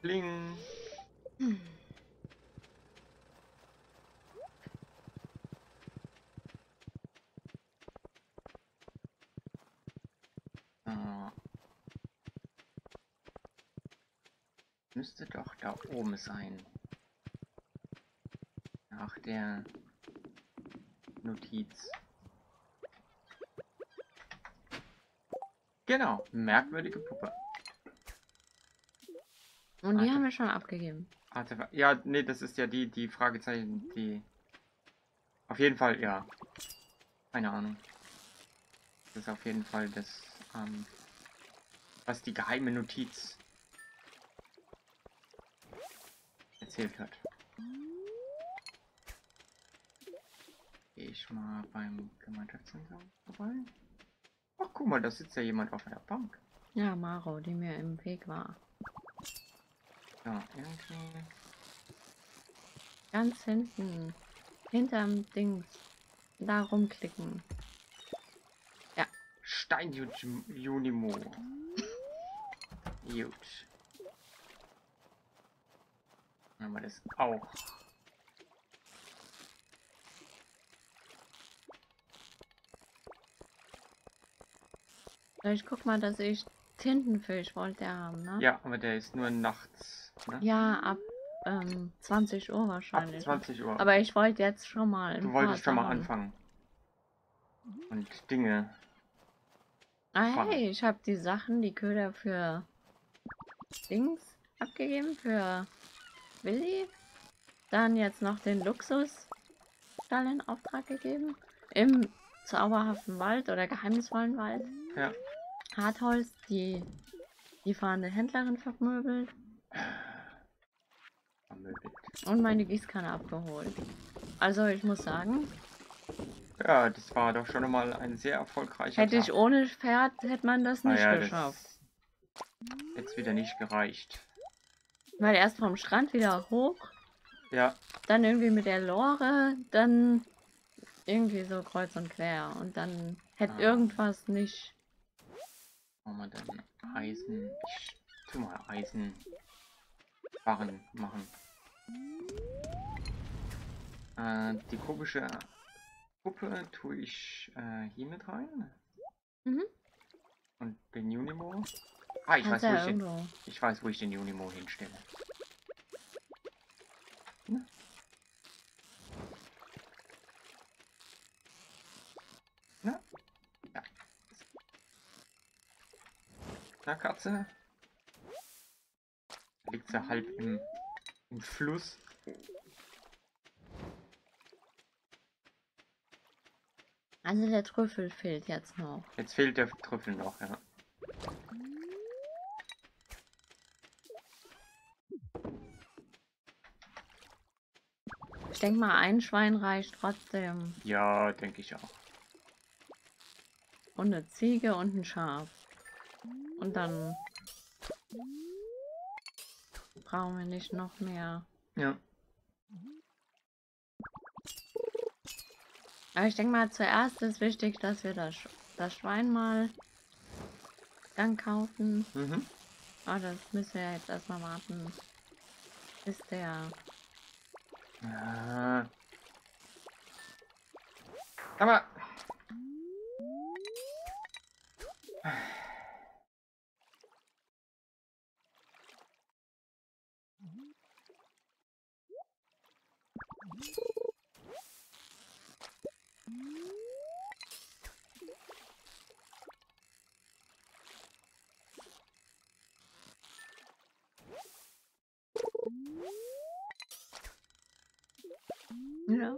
Bling. Hm. So. Müsste doch da oben sein. Nach der Notiz. Genau, merkwürdige Puppe. Und die Warte. haben wir schon abgegeben. Artefakt. Ja, nee, das ist ja die, die Fragezeichen, die. Auf jeden Fall, ja. Keine Ahnung. Das ist auf jeden Fall das, ähm, was die geheime Notiz erzählt hat. Gehe ich mal beim Gemeinschaftszentrum vorbei. Guck mal, da sitzt ja jemand auf der Bank. Ja, Maro, die mir im Weg war. So, irgendwie. Ganz hinten. Hinterm Dings. Da rumklicken. Stein-Junimo. Gut. Haben wir das auch. Ich guck mal, dass ich Tintenfisch wollte haben, ne? Ja, aber der ist nur nachts. Ne? Ja, ab ähm, 20 Uhr Ab wahrscheinlich. 20 Uhr. Aber ich wollte jetzt schon mal. du wolltest schon mal anfangen. Und Dinge. Ah, fangen. hey, ich habe die Sachen, die Köder für Dings abgegeben, für Willi. Dann jetzt noch den Luxusstall in Auftrag gegeben. Im zauberhaften Wald oder geheimnisvollen Wald. Ja. Hartholz, die, die fahrende Händlerin vermöbelt. Vermöbelt. Und meine Gießkanne abgeholt. Also ich muss sagen, Ja, das war doch schon mal ein sehr erfolgreicher hätte ich Tag. ohne Pferd, hätte man das nicht ja, geschafft. das Jetzt wieder nicht gereicht. Weil erst vom Strand wieder hoch, Ja, dann irgendwie mit der Lore, dann irgendwie so kreuz und quer. Und dann hätte Ah. irgendwas nicht. Machen wir dann Eisen. Ich tu mal Eisen. Barren machen. Äh, die komische Puppe tue ich äh, hier mit rein. Mhm. Und den Unimo. Ah, ich weiß, wo ich den, ich weiß, wo ich den Unimo hinstelle. Ne? Na, Katze? Da liegt sie halb im, im Fluss. Also der Trüffel fehlt jetzt noch. Jetzt fehlt der Trüffel noch, ja. Ich denke mal, ein Schwein reicht trotzdem. Ja, denke ich auch. Und eine Ziege und ein Schaf. Und dann brauchen wir nicht noch mehr. Ja. Aber ich denke mal, zuerst ist wichtig, dass wir das, Sch das Schwein mal dann kaufen. Mhm. Aber das müssen wir jetzt erstmal warten, bis der... Ja. Aber. Ja.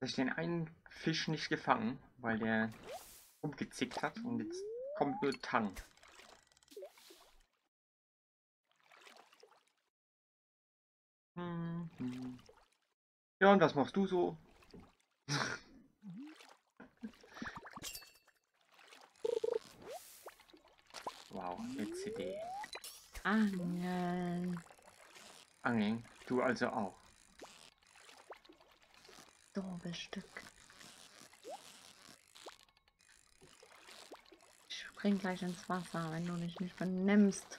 Dass ich den einen Fisch nicht gefangen, weil der umgezickt hat und jetzt kommt nur Tang. Und was machst du so? wow, jetzt Idee. Angel. Angeln, du also auch. Dorbes Stück. Ich spring gleich ins Wasser, wenn du dich nicht benimmst.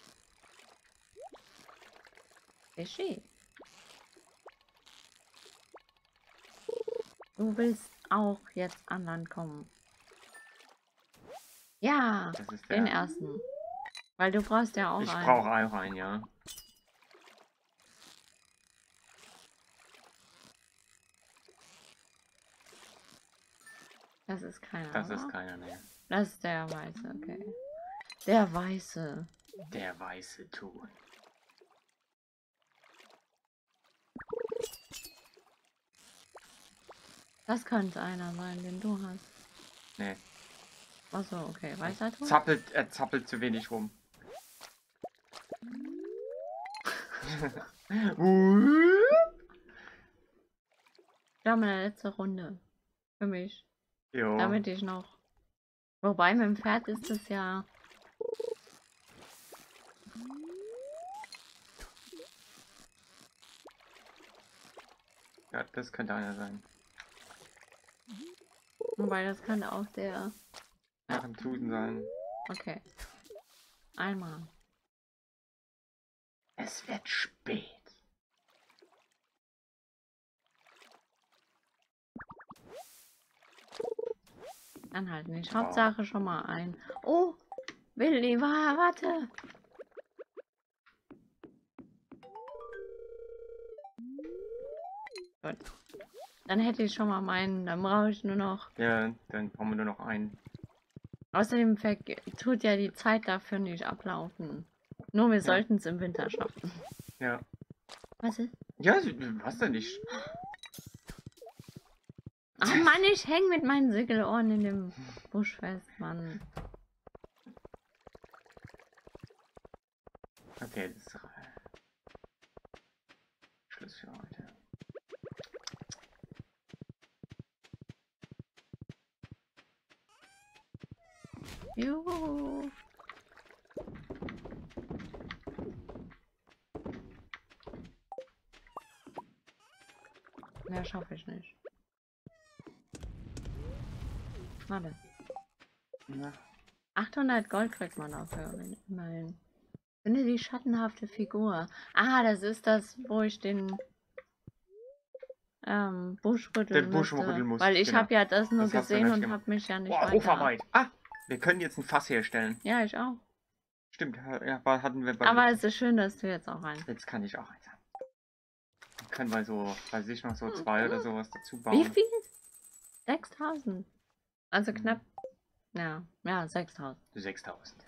Fischi. Du willst auch jetzt an Land kommen. Ja, ist den ersten. Weil du brauchst ja auch Ich einen. brauche auch einen, ja. Das ist keiner. Das ist oder? keiner mehr. Das ist der Weiße, okay. Der Weiße. Der weiße Ton. Das könnte einer sein, den du hast. Nee. Achso, okay. Weißer Ton? Zappelt, er zappelt zu wenig rum. Ich glaube, meine letzte Runde. Für mich. jo. Damit ich noch. Wobei mit dem Pferd ist es ja. Ja, das könnte einer sein. Wobei das kann auch der. Ja, kann Tusen sein. Okay. Einmal. Es wird spät. Anhalten. Ich Wow. Hauptsache schon mal ein. Oh! Willi, wa warte! Gut. Dann hätte ich schon mal meinen. Dann brauche ich nur noch. Ja, dann brauchen wir nur noch einen. Außerdem tut ja die Zeit dafür nicht ablaufen. Nur wir sollten es im Winter schaffen. Ja. Was ist? Ja, was denn nicht? Ach Mann, ich häng mit meinen Sickelohren in dem Busch fest, Mann. Okay, das ist Schluss für heute. Juhu. Mehr schaffe ich nicht. Warte. Na, 800 Gold kriegt man dafür, wenn- immerhin. Finde die schattenhafte Figur. Ah, das ist das, wo ich den ähm, Busch rütteln Den Busch müsste. rütteln musst, Weil ich genau. habe ja das nur Das gesehen und habe mich ja nicht Boah, weiter... Uferweit. Ah, wir können jetzt ein Fass herstellen. Ja, ich auch. Stimmt, ja, war- hatten wir bei Aber es ist schön, dass du jetzt auch eins. Jetzt kann ich auch eins haben. Dann können wir so, weiß ich noch so zwei oder sowas dazu Wie bauen. viel? 6000. Also Mhm. knapp. Ja, ja, 6000. 6000.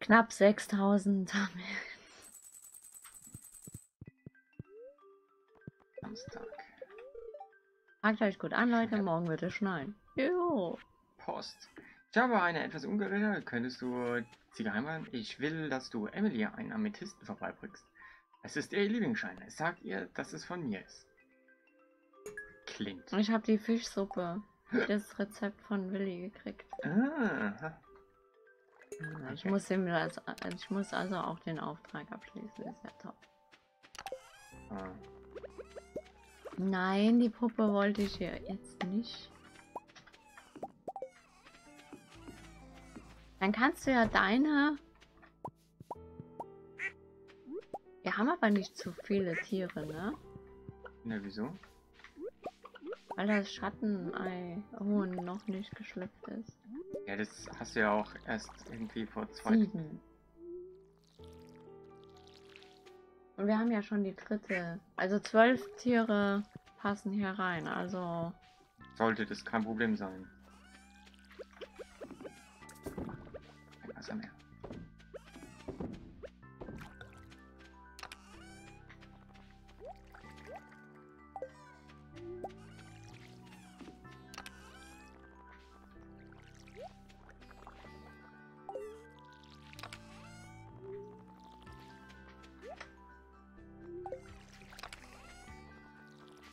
Knapp 6000 haben wir. Samstag. Fragt euch gut an, Leute, morgen wird es schneien. Jo. Post. Ich habe eine etwas ungerechte. Könntest du sie geheim halten? Ich will, dass du Emily einen Amethysten vorbeibringst. Es ist ihr Lieblingsschein. Es sagt ihr, dass es von mir ist. Clint. Ich habe die Fischsuppe. Das Rezept von Willi gekriegt. Ah, Ich Okay. muss, ihm das, ich muss also auch den Auftrag abschließen. Ist ja top. ah. Nein, die Puppe wollte ich hier jetzt nicht. Dann kannst du ja deine. Wir haben aber nicht zu viele Tiere, ne? Na, wieso? Weil das Schattenei Huhn noch nicht geschlüpft ist. Ja, das hast du ja auch erst irgendwie vor zwei. Sieben. Und wir haben ja schon die dritte. Also zwölf Tiere passen hier rein. Also Sollte das kein Problem sein. Mehr.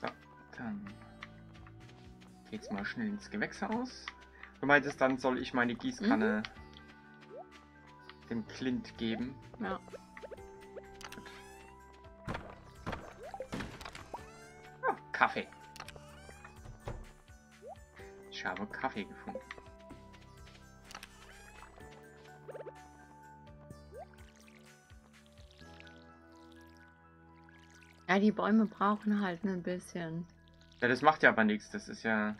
So, mal schnell ins Gewächshaus. Du meintest, dann soll ich meine Gießkanne dem Clint geben. ja. Oh, Kaffee. Ich habe Kaffee gefunden. Ja, die Bäume brauchen halt ein bisschen. Ja, das macht ja aber nichts. Das ist ja.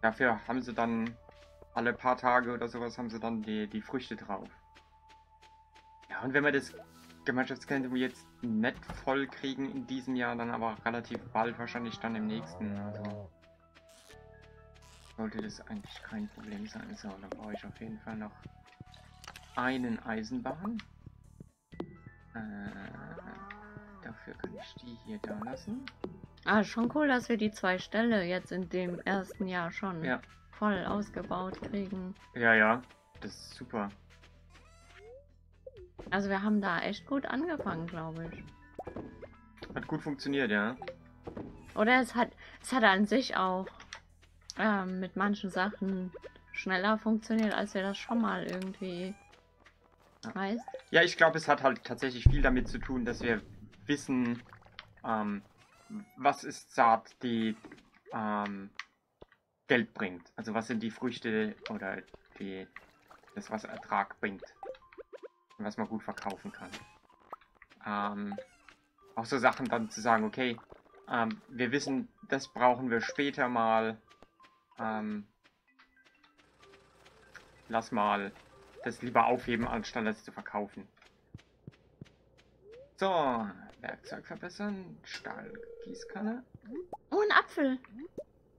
Dafür haben sie dann alle paar Tage oder sowas haben sie dann die, die Früchte drauf. Ja, und wenn wir das Gemeinschaftsgelände jetzt nicht voll kriegen in diesem Jahr, dann aber relativ bald, wahrscheinlich dann im nächsten. Also sollte das eigentlich kein Problem sein. So, dann brauche ich auf jeden Fall noch einen Eisenbahn. Äh, dafür kann ich die hier da lassen. Ah, schon cool, dass wir die zwei Ställe jetzt in dem ersten Jahr schon Ja. Voll ausgebaut kriegen. Ja, ja, das ist super. Also wir haben da echt gut angefangen, glaube ich. Hat gut funktioniert, ja. Oder es hat, es hat an sich auch ähm, mit manchen Sachen schneller funktioniert, als wir das schon mal irgendwie Ja. weißt. Ja, ich glaube, es hat halt tatsächlich viel damit zu tun, dass wir wissen, ähm, was ist Saat, die ähm, Geld bringt. Also was sind die Früchte oder die, das, was Ertrag bringt. Und was man gut verkaufen kann. Ähm, auch so Sachen dann zu sagen, okay, ähm, wir wissen, das brauchen wir später mal. Ähm, lass mal das lieber aufheben, anstatt es zu verkaufen. So, Werkzeug verbessern, Stahlgießkanne. Oh, ein Apfel!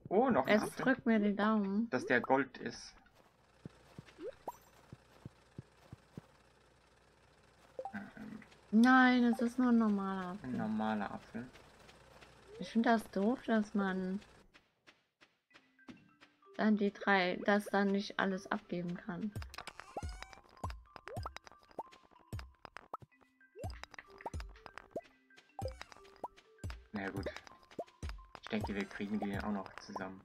Oh, noch ein Es Apfel, drückt mir den Daumen. dass der Gold ist. Nein, es ist nur ein normaler ein Apfel. normaler Apfel. Ich finde das doof, dass man dann die drei, das dann nicht alles abgeben kann. Na ja, gut. Ich denke, wir kriegen die auch noch zusammen.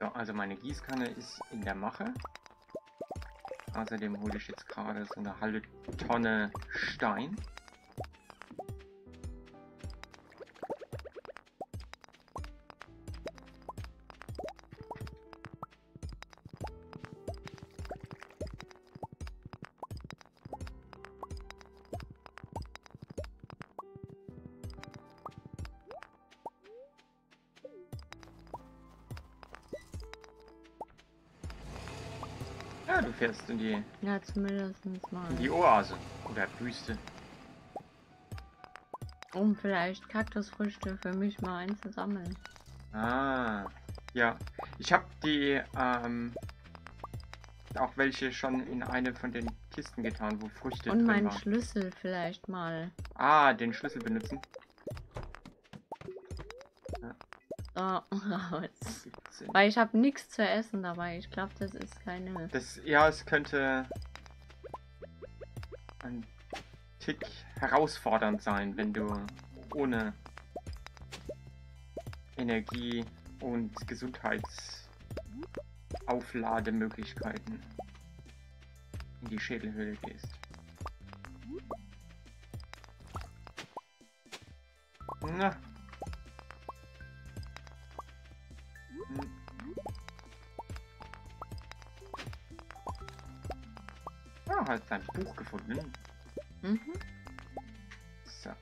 So, also meine Gießkanne ist in der Mache. Außerdem hole ich jetzt gerade so eine halbe Tonne Stein. Ja, fährst in die, Ja, zumindest mal. in die Oase oder Wüste. Um vielleicht Kaktusfrüchte für mich mal einzusammeln. Ah, ja. Ich habe die, ähm, auch welche schon in eine von den Kisten getan, wo Früchte Und drin meinen waren. Schlüssel vielleicht mal. Ah, den Schlüssel benutzen. So, raus. 17. Weil ich habe nichts zu essen dabei. Ich glaube, das ist keine. Das, ja, es könnte ein Tick herausfordernd sein, wenn du ohne Energie und Gesundheitsauflademöglichkeiten in die Schädelhöhle gehst. Ah, hat ein Buch gefunden. Mhm. So. Äh.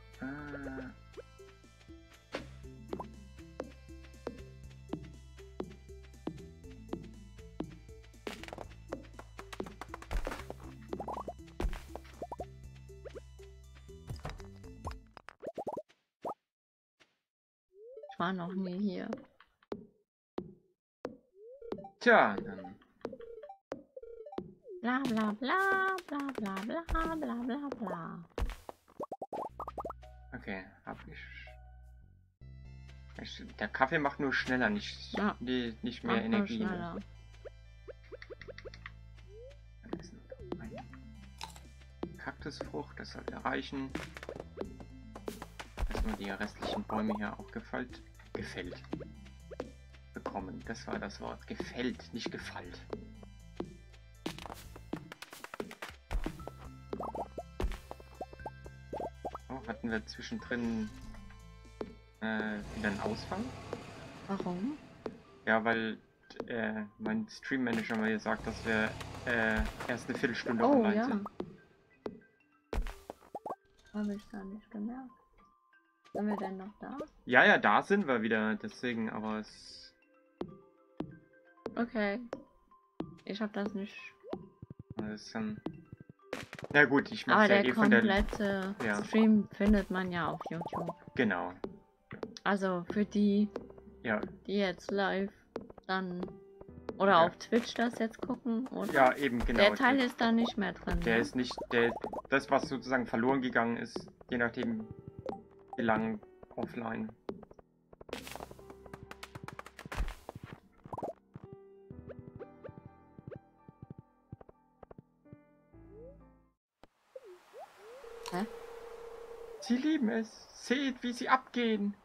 Ich war noch nie hier. Tja, dann bla bla bla bla bla bla bla bla. Okay, hab ich. Der Kaffee macht nur schneller, nicht, ja. die, nicht mehr macht Energie. Schneller. Kaktusfrucht, das sollte reichen. Dass man die restlichen Bäume hier auch gefällt. Gefällt. Bekommen. Das war das Wort. Gefällt, nicht gefallt. Hatten wir zwischendrin äh, wieder einen Ausfall? Warum? Ja, weil äh, mein Stream Manager mir gesagt, dass wir äh, erst eine Viertelstunde Oh online ja. sind. Habe ich gar nicht gemerkt. Sind wir denn noch da? Ja, ja, da sind wir wieder, deswegen, aber es. Okay. Ich habe das nicht. das ist dann. Na gut, ich Aber mach's ja der eh von der. komplette Ja. Stream findet man ja auf YouTube. Genau. Also für die, Ja, die jetzt live dann oder Ja. auf Twitch das jetzt gucken, oder? ja, eben genau. der Teil ist da nicht mehr drin. der ne? ist nicht. Der, das, was sozusagen verloren gegangen ist, je nachdem, wie lang offline. Sie lieben es. Seht, wie sie abgehen.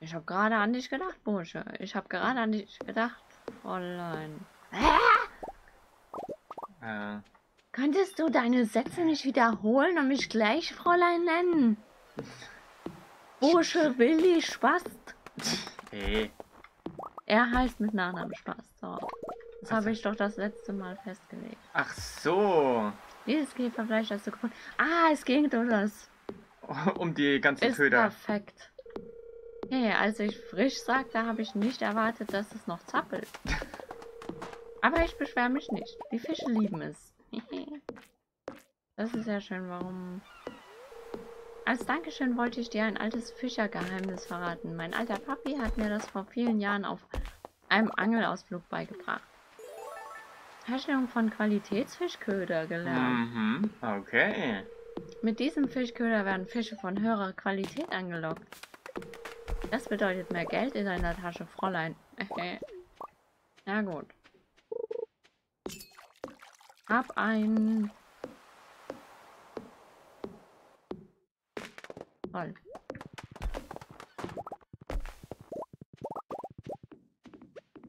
Ich habe gerade an dich gedacht, Bursche. Ich habe gerade an dich gedacht, Fräulein. Äh, Könntest du deine Sätze nicht wiederholen und mich gleich Fräulein nennen? Bursche Willi Spast. Hey. Er heißt mit Nachnamen Spast. So. Das habe ich doch das letzte Mal festgelegt. Ach so. Dieses Käferfleisch hast du gefunden. Ah, es ging um das. Um die ganzen Ist Köder. perfekt. Hey, als ich frisch sagte, habe ich nicht erwartet, dass es noch zappelt. Aber ich beschwere mich nicht. Die Fische lieben es. das ist ja schön, warum... Als Dankeschön wollte ich dir ein altes Fischergeheimnis verraten. Mein alter Papi hat mir das vor vielen Jahren auf einem Angelausflug beigebracht. Herstellung von Qualitätsfischköder gelernt. Mhm. Okay. Mit diesem Fischköder werden Fische von höherer Qualität angelockt. Das bedeutet mehr Geld in deiner Tasche, Fräulein. Na gut. Hab ein... Toll.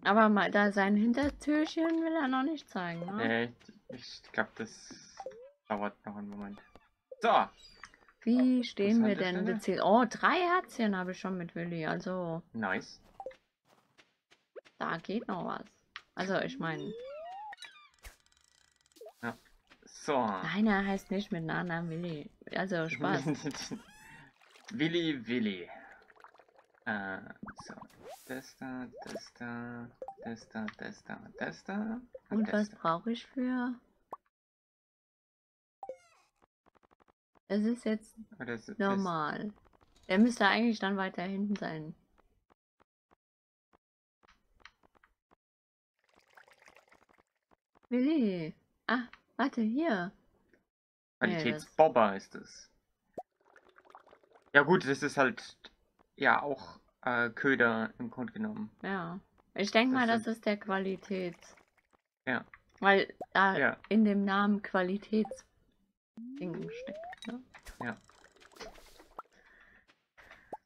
Aber mal da sein Hintertürchen will er noch nicht zeigen, ne? Nee, ich glaube, das dauert noch einen Moment. So. Wie stehen wir denn bezielt? Oh, drei Herzchen habe ich schon mit Willi. Also, Nice. da geht noch was. Also, ich meine, So. nein, er heißt nicht mit Nachnamen Willi. Also, Spaß. Willi, Willi. Äh, so. Das da, das da, das da, das da, das da. Und das was brauche ich für? Es ist jetzt das- normal. Der müsste eigentlich dann weiter hinten sein. Willi. Ah, warte, hier. Qualitätsbobber ist es. Ja gut, das ist halt ja auch äh, Köder im Grunde genommen. Ja. Ich denke mal, das ist der Qualität. Ja. Weil da Ja. in dem Namen Qualitätsding steckt. Ne? Ja.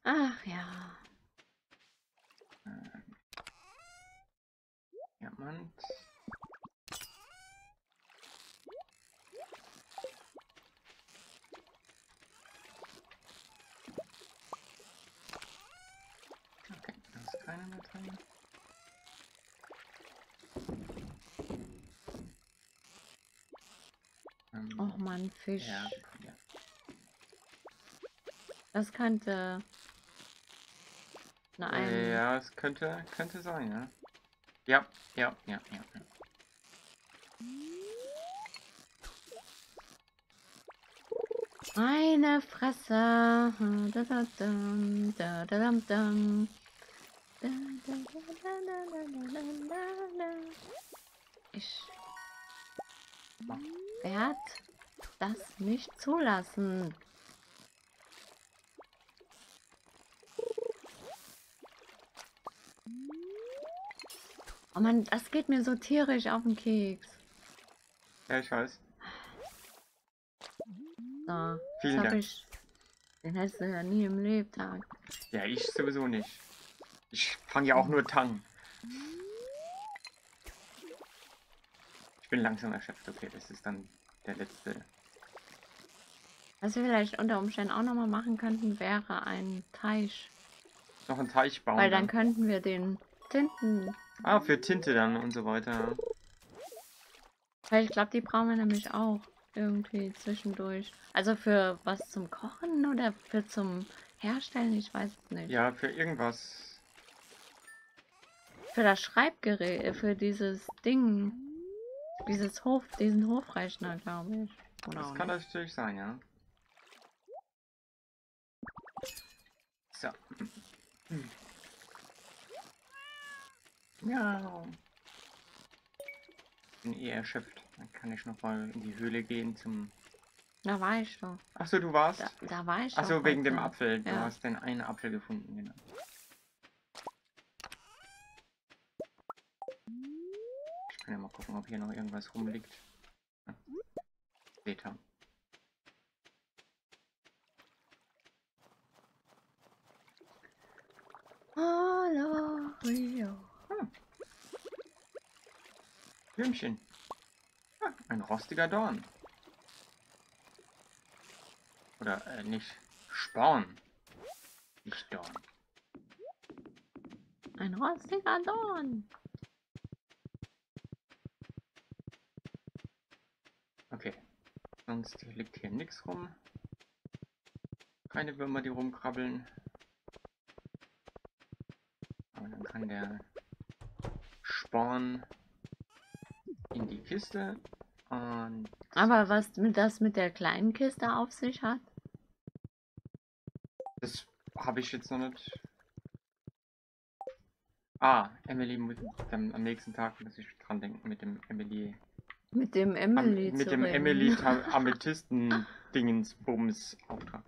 Ach ja. Diamant. Okay, da ist keiner mehr drin. Ähm, Och man, Fisch. ja, ja. Das könnte. Na, ein. Äh, ja, es könnte, könnte sein, ja. Ja, ja, ja, ja. ja. Meine Fresse. Da, da, da, da, dum. Da, da, da, da, da, da, da, da, da. Ich werde das nicht zulassen. Oh Mann, das geht mir so tierisch auf den Keks. Ja, ich weiß. So, Vielen Dank. ich. Den hättest du ja nie im Lebtag. Ja, ich sowieso nicht. Ich fange ja auch nur Tang. Ich bin langsam erschöpft. Okay, das ist dann der letzte. Was wir vielleicht unter Umständen auch nochmal machen könnten, wäre ein Teich. Noch ein Teich bauen. Weil dann könnten wir den Tinten. ah, für Tinte dann und so weiter. Weil ich glaube, die brauchen wir nämlich auch irgendwie zwischendurch. Also für was zum Kochen oder für zum Herstellen, ich weiß es nicht. Ja, für irgendwas. Für das Schreibgerät, äh, für dieses Ding. Dieses Hof, diesen Hofrechner, glaube ich. Oder Das kann nicht. natürlich sein, ja. So. Hm. Ja. Bin eh erschöpft. Dann kann ich noch mal in die Höhle gehen zum. Da war ich doch. Achso, du warst. Da, da war ich Achso, doch wegen dem. Apfel. Du Ja. hast den einen Apfel gefunden, genau. Kann ja mal gucken, ob hier noch irgendwas rumliegt. Ja. Beta. Hallo, Rio. Blümchen. Ah, ein rostiger Dorn. Oder äh, nicht Sporn. Nicht Dorn. Ein rostiger Dorn. Okay. Sonst liegt hier nichts rum. Keine Würmer, die rumkrabbeln. Aber dann kann der Sporn in die Kiste. Und Aber was mit das mit der kleinen Kiste auf sich hat? das habe ich jetzt noch nicht. Ah, Emily muss dann am nächsten Tag muss ich dran denken mit dem Emily. Mit dem Am, Emily mit zu dem reden. Emily Ta- Amethysten Dingens Bums Auftrag.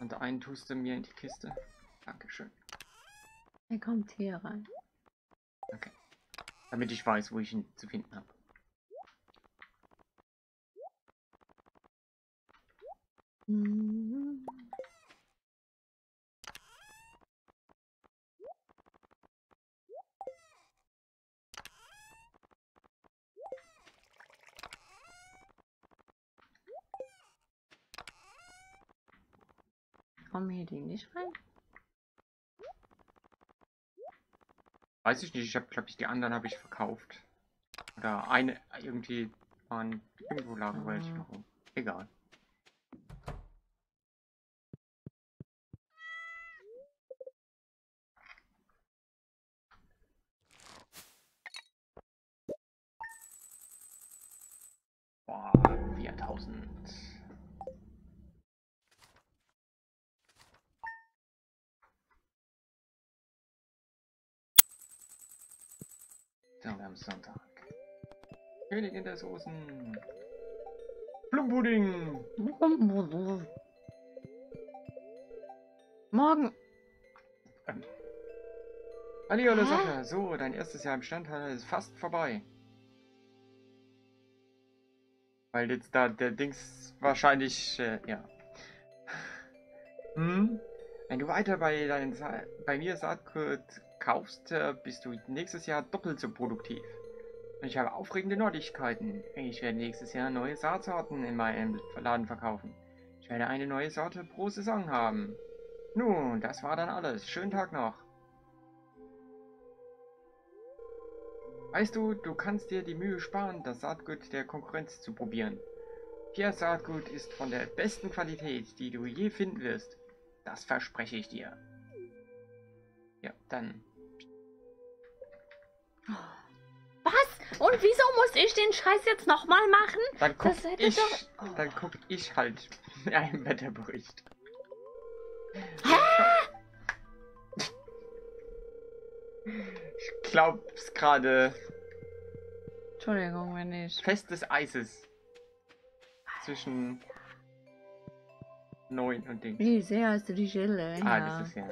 Und einen tust du mir in die Kiste. Dankeschön. Er kommt hier rein. Okay. Damit ich weiß, wo ich ihn zu finden habe. Mhm. Kommen hier die nicht rein? Weiß ich nicht. Ich habe, glaube ich, die anderen habe ich verkauft. Oder eine, irgendwie waren irgendwo lagen mhm. welche ah. noch rum. Egal. Boah, 4000. Dann am Sonntag. Königin der Soßen. Plumpudding. Morgen. Hallihallo, Hä? Sascha. So, dein erstes Jahr im Standhalter ist fast vorbei. Weil jetzt da der Dings wahrscheinlich, äh, ja. Hm? Wenn du weiter bei, deinen Sa bei mir Saatgut kaufst, äh, bist du nächstes Jahr doppelt so produktiv. Ich habe aufregende Neuigkeiten. Ich werde nächstes Jahr neue Saatsorten in meinem Laden verkaufen. Ich werde eine neue Sorte pro Saison haben. Nun, das war dann alles. Schönen Tag noch. Weißt du, du kannst dir die Mühe sparen, das Saatgut der Konkurrenz zu probieren. Pierre Saatgut ist von der besten Qualität, die du je finden wirst. Das verspreche ich dir. Ja, dann. Was? Und wieso muss ich den Scheiß jetzt nochmal machen? Dann guck Das hätte ich. doch- Oh. Dann guck ich halt einen Wetterbericht. Ich glaub's gerade Entschuldigung, wenn ich. Fest des Eises. Zwischen 9 und Ding. Wie sehr hast du die Schilde? Ah, ja. das ist ja.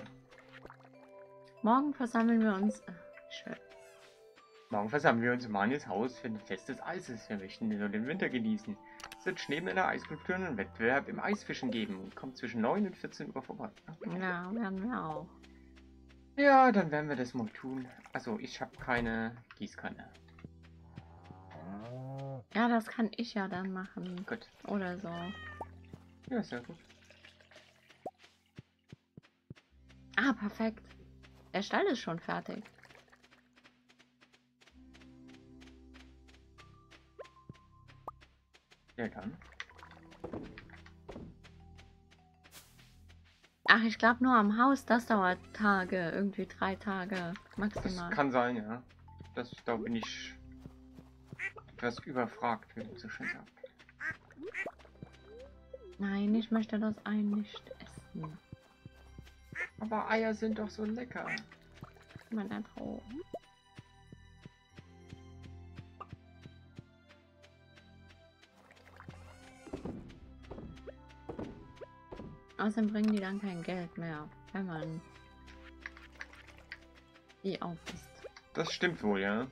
Morgen versammeln wir uns. Ach, Schön. Morgen versammeln wir uns in Manies Haus für ein Fest des Eises. Wir möchten nur den Winter genießen. Es wird neben einer Eiskulptur einen Wettbewerb im Eisfischen geben und kommt zwischen 9 und 14 Uhr vorbei. Ja, werden wir auch. Ja, dann werden wir das mal tun. Also, ich habe keine Gießkanne. Ja, das kann ich ja dann machen. Gut. Oder so. Ja, sehr gut. Ah, perfekt. Der Stall ist schon fertig. Ja, dann. Ach, ich glaube nur am Haus, das dauert Tage. Irgendwie drei Tage Das maximal. kann sein, ja. Das, da bin ich etwas überfragt, wie man so schön sagt. Nein, ich möchte das Ei nicht essen. Aber Eier sind doch so lecker. Mein Intro. Außerdem bringen die dann kein Geld mehr, wenn man die aufisst. Das stimmt wohl, ja.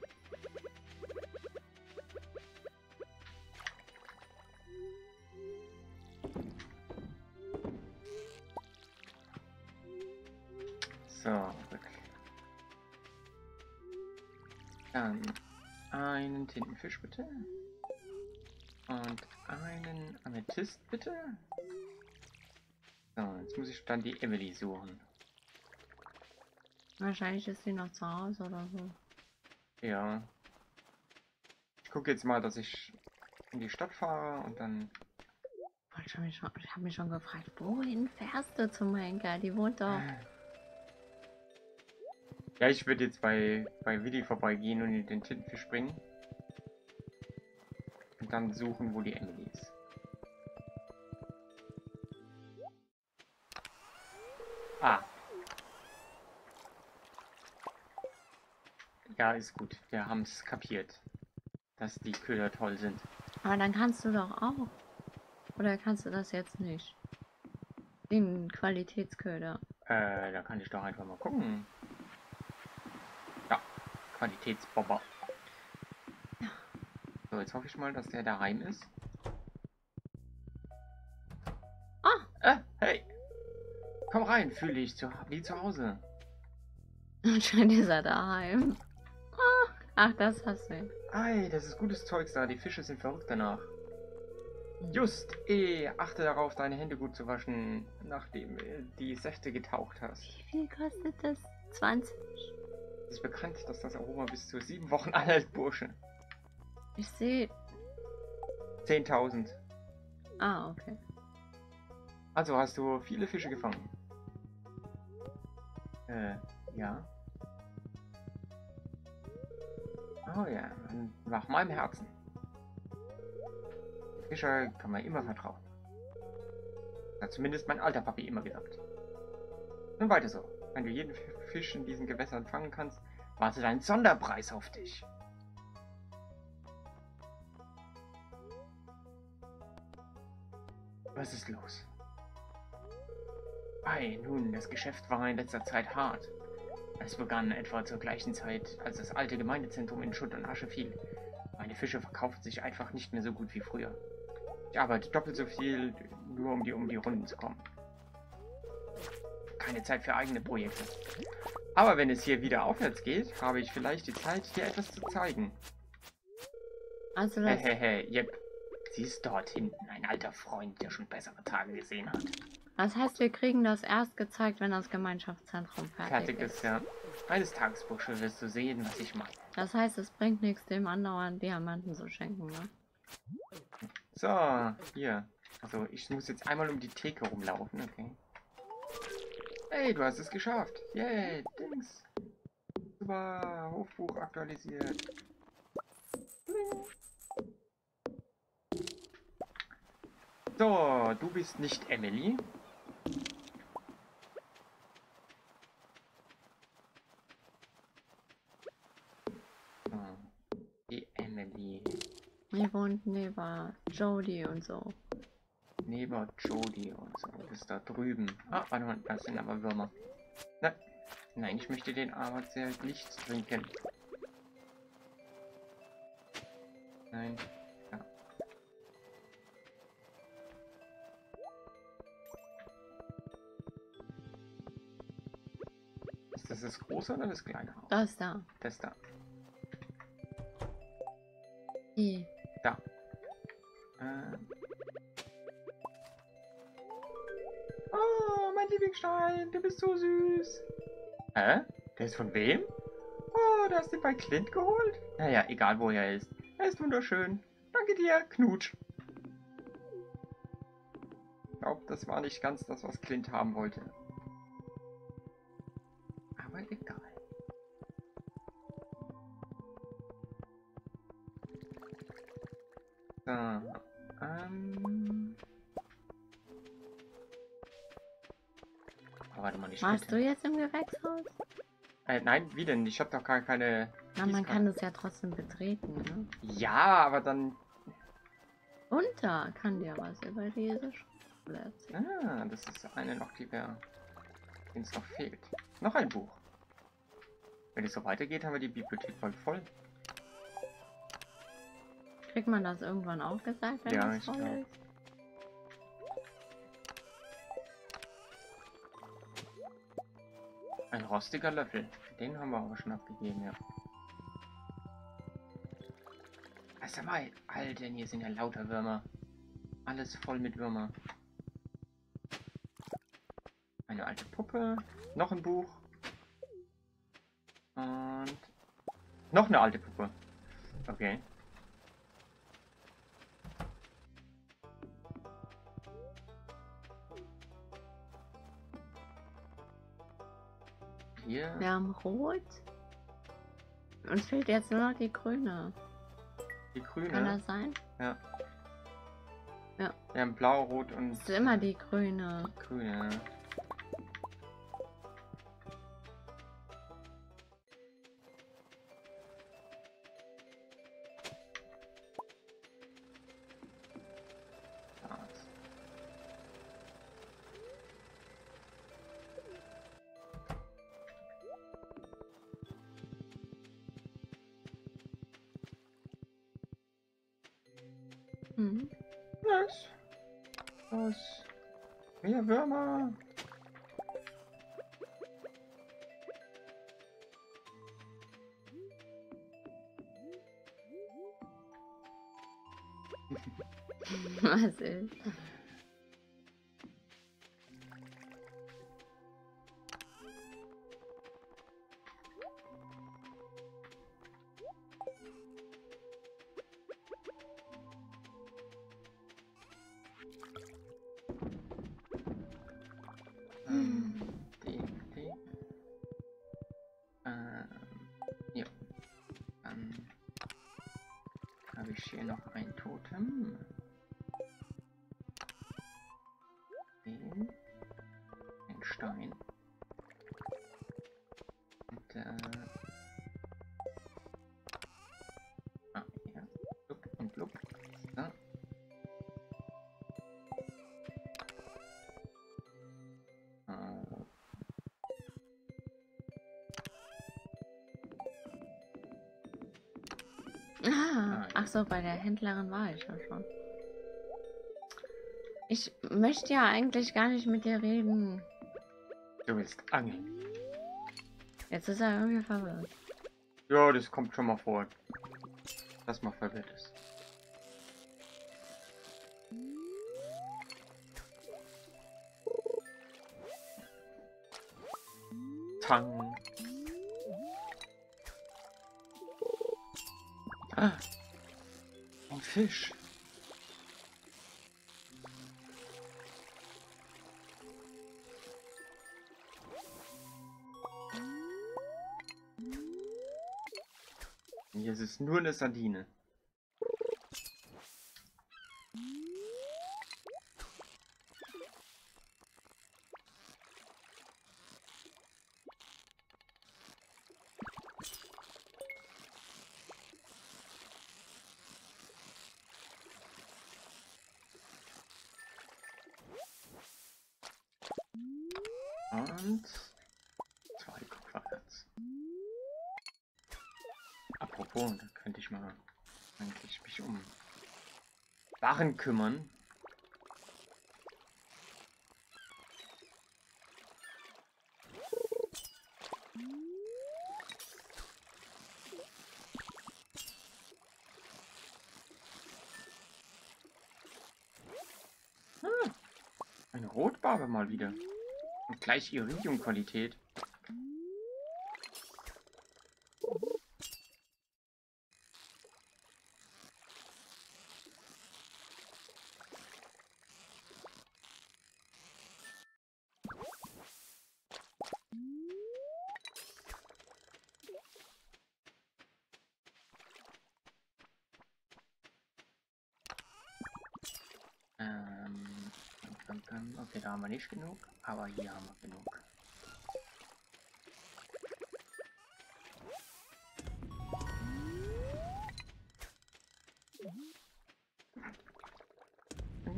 So, gut. Dann einen Tintenfisch bitte. Und einen Amethyst bitte. So, jetzt muss ich dann die Emily suchen. Wahrscheinlich ist sie noch zu Hause oder so. Ja. Ich gucke jetzt mal, dass ich in die Stadt fahre und dann. Wollte schon mich schon, ich habe mich schon gefragt, wohin fährst du zum Henker? Die wohnt doch. Ja, ich würde jetzt bei, bei Willi vorbeigehen und in den Tintenfisch bringen. Und dann suchen, wo die Emily ist. Ja, ist gut. Wir haben es kapiert. Dass die Köder toll sind. Aber dann kannst du doch auch. Oder kannst du das jetzt nicht? Den Qualitätsköder. Äh, da kann ich doch einfach mal gucken. Ja, Qualitätsbobber. So, jetzt hoffe ich mal, dass der daheim ist. Ah! Äh, hey! Komm rein, fühle dich zu, wie zu Hause. Anscheinend ist er daheim. Ach, das hast du. Ei, das ist gutes Zeugs da, die Fische sind verrückt danach. Just, eh, achte darauf, deine Hände gut zu waschen, nachdem äh, die Säfte getaucht hast. Wie viel kostet das? 20? Es ist bekannt, dass das Aroma bis zu sieben Wochen anhält, Bursche. Ich sehe. 10.000. Ah, okay. Also hast du viele Fische gefangen? Äh, ja. Oh ja, nach meinem Herzen. Fischer kann man immer vertrauen. Hat zumindest mein alter Papi immer gesagt. Nun weiter so. Wenn du jeden Fisch in diesen Gewässern fangen kannst, wartet ein Sonderpreis auf dich. Was ist los? Ei, nun, das Geschäft war in letzter Zeit hart. Es begann etwa zur gleichen Zeit, als das alte Gemeindezentrum in Schutt und Asche fiel. Meine Fische verkaufen sich einfach nicht mehr so gut wie früher. Ich arbeite doppelt so viel, nur um die, um die Runden zu kommen. Keine Zeit für eigene Projekte. Aber wenn es hier wieder aufwärts geht, habe ich vielleicht die Zeit, dir etwas zu zeigen. Also Hehehe, yep. Sie ist dort hinten, ein alter Freund, der schon bessere Tage gesehen hat. Das heißt, wir kriegen das erst gezeigt, wenn das Gemeinschaftszentrum fertig, Fertig ist. ist, ja. Eines Tages, Bursche, wirst du sehen, was ich meine. Das heißt, es bringt nichts, dem andauernd Diamanten zu schenken, ne? So, hier. Also, ich muss jetzt einmal um die Theke rumlaufen, okay. Hey, du hast es geschafft. Yay, Dings. Super, Hofbuch aktualisiert. So, du bist nicht Emily. So, die Emily. Hier wohnt neben Jodie und so. Neben Jodie und so. Das ist da drüben. Ah, warte mal, das sind aber Würmer. Na, nein, ich möchte den Arbeitszelt nicht trinken. Nein. Ja. Ist das das große oder das kleine Haus? Das da. Das da. Hier. Äh. Oh, mein Lieblingsstein, du bist so süß. Hä? Der ist von wem? Oh, du hast den bei Clint geholt? Naja, egal wo er ist. Er ist wunderschön. Danke dir, Knutsch. Ich glaube, das war nicht ganz das, was Clint haben wollte. Warst du jetzt im Gewächshaus? Äh, nein, wie denn? Ich habe doch gar keine. Na, man kann das ja trotzdem betreten, ne? Ja, aber dann. Da kann dir was über diese Schule erzählen. Ah, das ist eine noch, die wir. denen es noch fehlt. Noch ein Buch. Wenn es so weitergeht, haben wir die Bibliothek bald voll. Kriegt man das irgendwann auch gesagt, wenn Ja, das voll ist? Ein rostiger Löffel. Den haben wir aber schon abgegeben, ja. Also mal, Alter, hier sind ja lauter Würmer. Alles voll mit Würmer. Eine alte Puppe. Noch ein Buch. Und noch eine alte Puppe. Okay. Hier. Wir haben rot. Uns fehlt jetzt nur noch die grüne. Die grüne. Kann das sein? Wir haben blau, rot und Das ist immer die grüne. grüne. Was Ah, ja. ach so, bei der Händlerin war ich ja schon. Ich möchte ja eigentlich gar nicht mit dir reden. Du willst angeln. Jetzt ist er irgendwie verwirrt. Ja, das kommt schon mal vor. Dass man verwirrt ist. Tang. Ah. Fisch. Hier ist nur eine Sardine. Und zwei Kupfererz. Apropos, da könnte ich mal eigentlich mich um Waren kümmern. Ah, eine Rotbarbe mal wieder. Gleich Iridium-Qualität. Ähm, okay, da haben wir nicht genug, aber hier haben wir genug.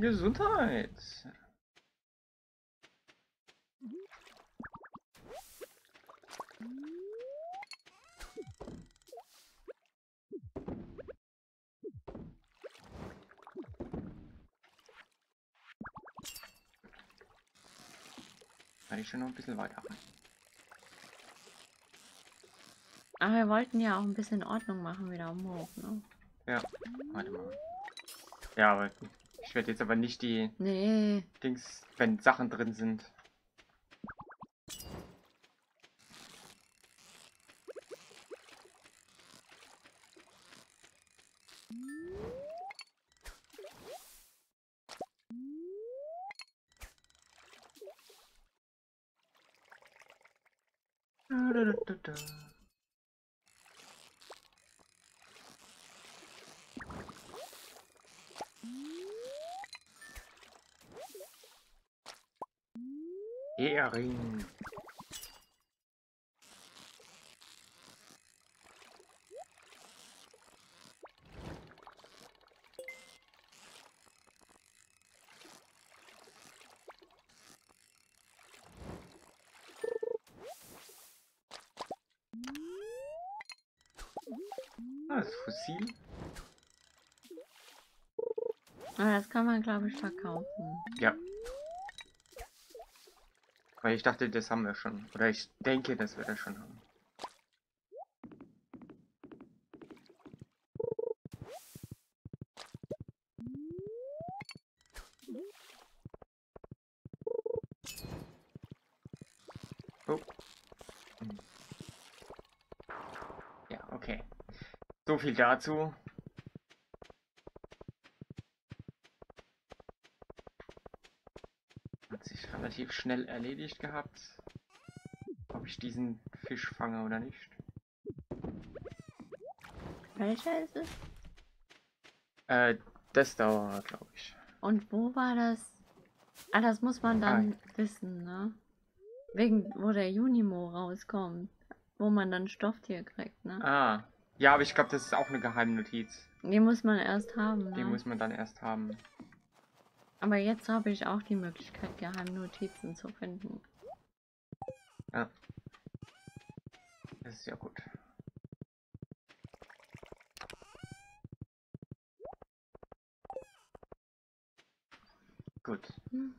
Gesundheit. Kann ich schon noch ein bisschen weiter. Aber wir wollten ja auch ein bisschen Ordnung machen wieder am Hof, ne? Ja, warte mal. Ja, aber ich werde jetzt aber nicht die Nee, Dings, wenn Sachen drin sind. Da-da-da-da-da. Hering. Ah, das Fossil. aber das kann man glaube ich verkaufen. Ja. Weil ich dachte, das haben wir schon. Oder ich denke, dass wir das schon haben. Oh. Hm. Ja, okay. So viel dazu. Hat sich relativ schnell erledigt gehabt. Ob ich diesen Fisch fange oder nicht. Welcher ist es? Äh, das dauert, glaube ich. Und wo war das? Ah, das muss man dann wissen, ne? Wegen, wo der Junimo rauskommt. Wo man dann Stofftier kriegt, ne? Ah. Ja, aber ich glaube, das ist auch eine Geheimnotiz. Die muss man erst haben, Die ne? muss man dann erst haben. Aber jetzt habe ich auch die Möglichkeit, geheime Notizen zu finden. Ja. Das ist ja gut. Gut. Mhm.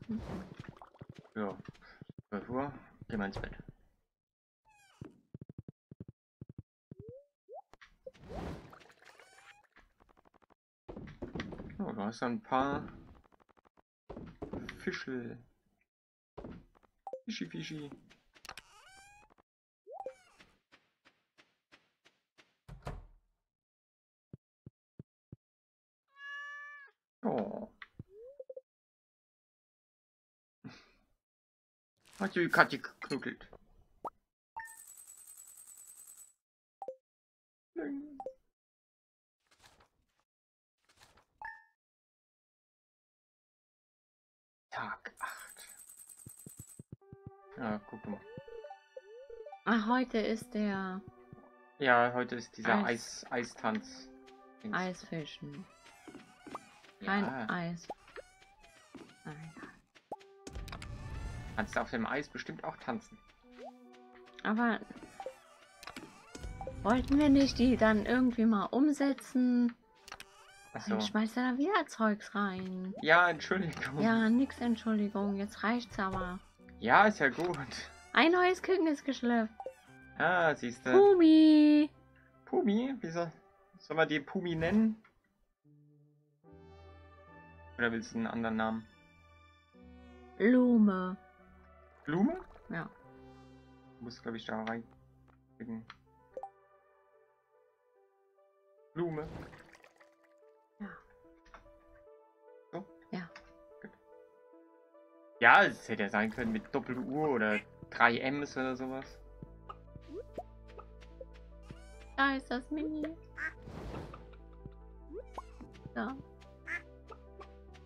Ja, 12 Uhr, gehen wir ins Bett. Oh, du hast ein paar Fischel. Fischi, Fischi. Oh. Hat die Katze geknuddelt. Heute ist der Ja, heute ist dieser Eis- Eis, Eistanz. Eisfischen. Kein Ja, Eis. Egal. kannst du auf dem Eis bestimmt auch tanzen. Aber wollten wir nicht die dann irgendwie mal umsetzen? Achso. Dann schmeißt er da wieder Zeugs rein. Ja, Entschuldigung. Ja, nix Entschuldigung, jetzt reicht's aber. Ja, ist ja gut. Ein neues Küken ist geschlüpft. Ah, siehst du. Pumi! Pumi? Wie soll, soll man die Pumi nennen? Oder willst du einen anderen Namen? Blume. Blume? Ja. Du musst, glaube ich, da rein. Blume. Ja. So? Ja. Gut. Ja, es hätte ja sein können mit Doppel-U oder 3 Ms oder sowas. Da ist das Mini. Da.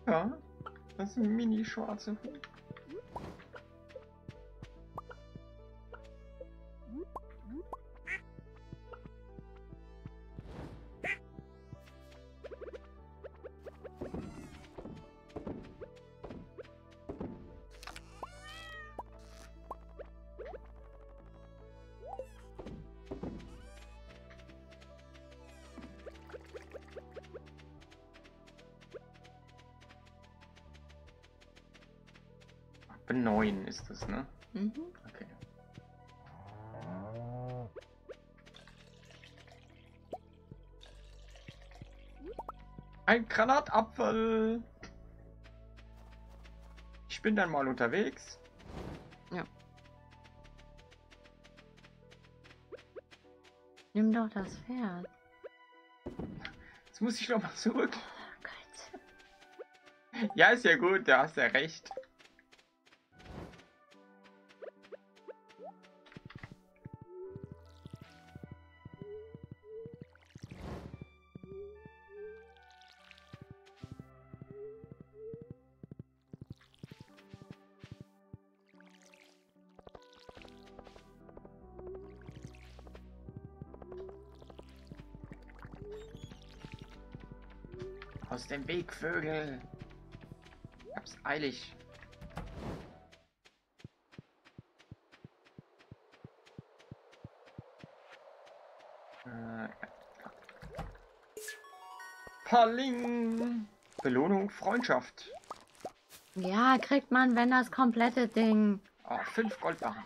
Ja, das ist ein mini-schwarze Hund. Ab ist das, ne? Mhm. Okay. Ein Granatapfel. Ich bin dann mal unterwegs. Nimm doch das Pferd. Jetzt muss ich noch mal zurück. Oh. Ja, ist ja gut, da hast ja recht. Aus dem Weg, Vögel. Ich hab's eilig. Äh, Paling. Belohnung Freundschaft. Ja, kriegt man, wenn das komplette Ding. Oh, fünf Goldbarren.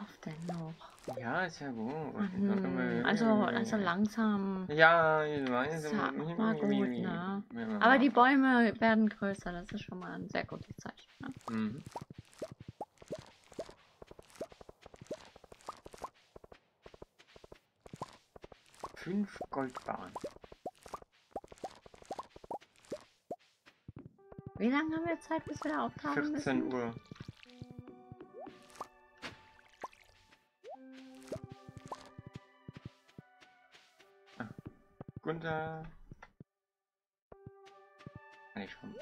Oft denn noch. Ja, ist ja gut. Mhm. Also, also langsam. Ja, auch mal gut, ne? Aber die Bäume werden größer, das ist schon mal ein sehr gutes Zeichen. Ne? Mhm. Fünf Goldbarren. Wie lange haben wir Zeit, bis wir da auftauchen 14 müssen? Uhr. Gunther. Kann ich schon.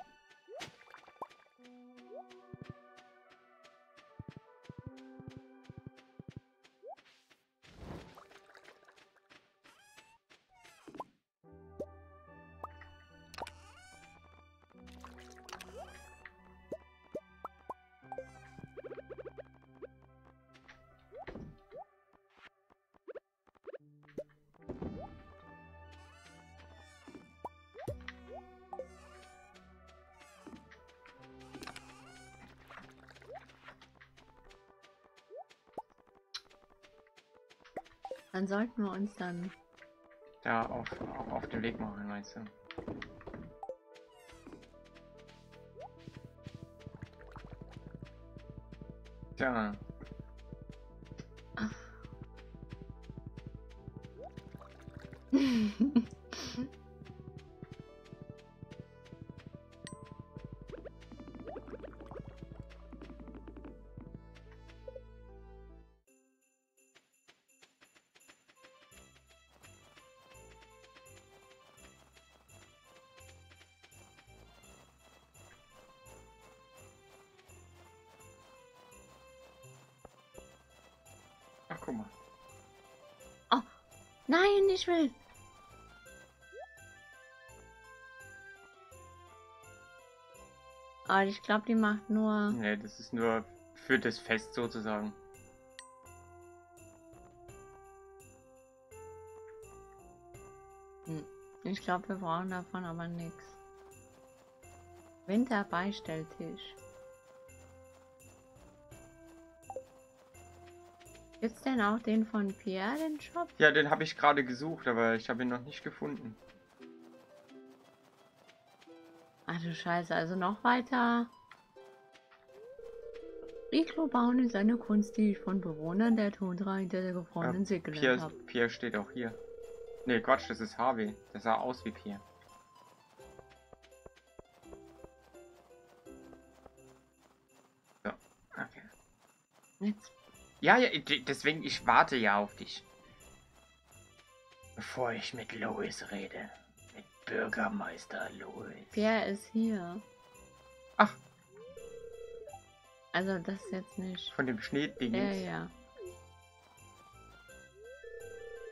Dann sollten wir uns dann. Da auf, auf, auf den Weg machen, meinst du? Tja. Ich will. Aber ich glaube, die macht nur. Nee, das ist nur für das Fest sozusagen. Ich glaube, wir brauchen davon aber nichts. Winterbeistelltisch. Gibt's denn auch den von Pierre, den Shop? Ja, den habe ich gerade gesucht, aber ich habe ihn noch nicht gefunden. Ach du Scheiße, also noch weiter. Iglo bauen ist eine Kunst, die ich von Bewohnern der Tundra hinter der gefrorenen See gelernt Pierre, habe. Pierre steht auch hier. Nee, Quatsch, das ist Harvey. Das sah aus wie Pierre. Ja, ja, deswegen, ich warte ja auf dich. Bevor ich mit Louis rede. Mit Bürgermeister Louis. Pierre ist hier. Ach. Also das ist jetzt nicht. Von dem Schneeding. Ja, ja.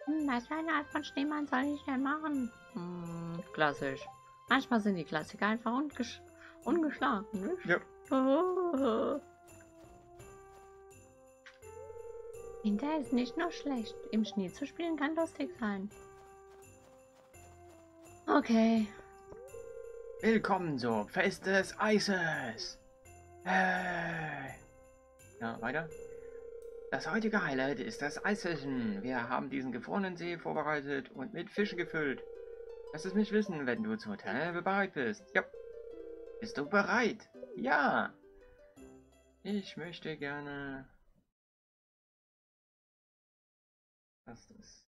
Hm, was für eine Art von Schneemann soll ich denn machen? Hm, klassisch. Manchmal sind die Klassiker einfach ungesch ungeschlagen, nicht? Ja. Winter ist nicht nur schlecht. Im Schnee zu spielen kann lustig sein. Okay. Willkommen zum Fest des Eises. Hey. Ja, weiter. Das heutige Highlight ist das Eisfischen. Wir haben diesen gefrorenen See vorbereitet und mit Fischen gefüllt. Lass es mich wissen, wenn du zur Teilnahme bereit bist. Ja. Bist du bereit? Ja. Ich möchte gerne... Das?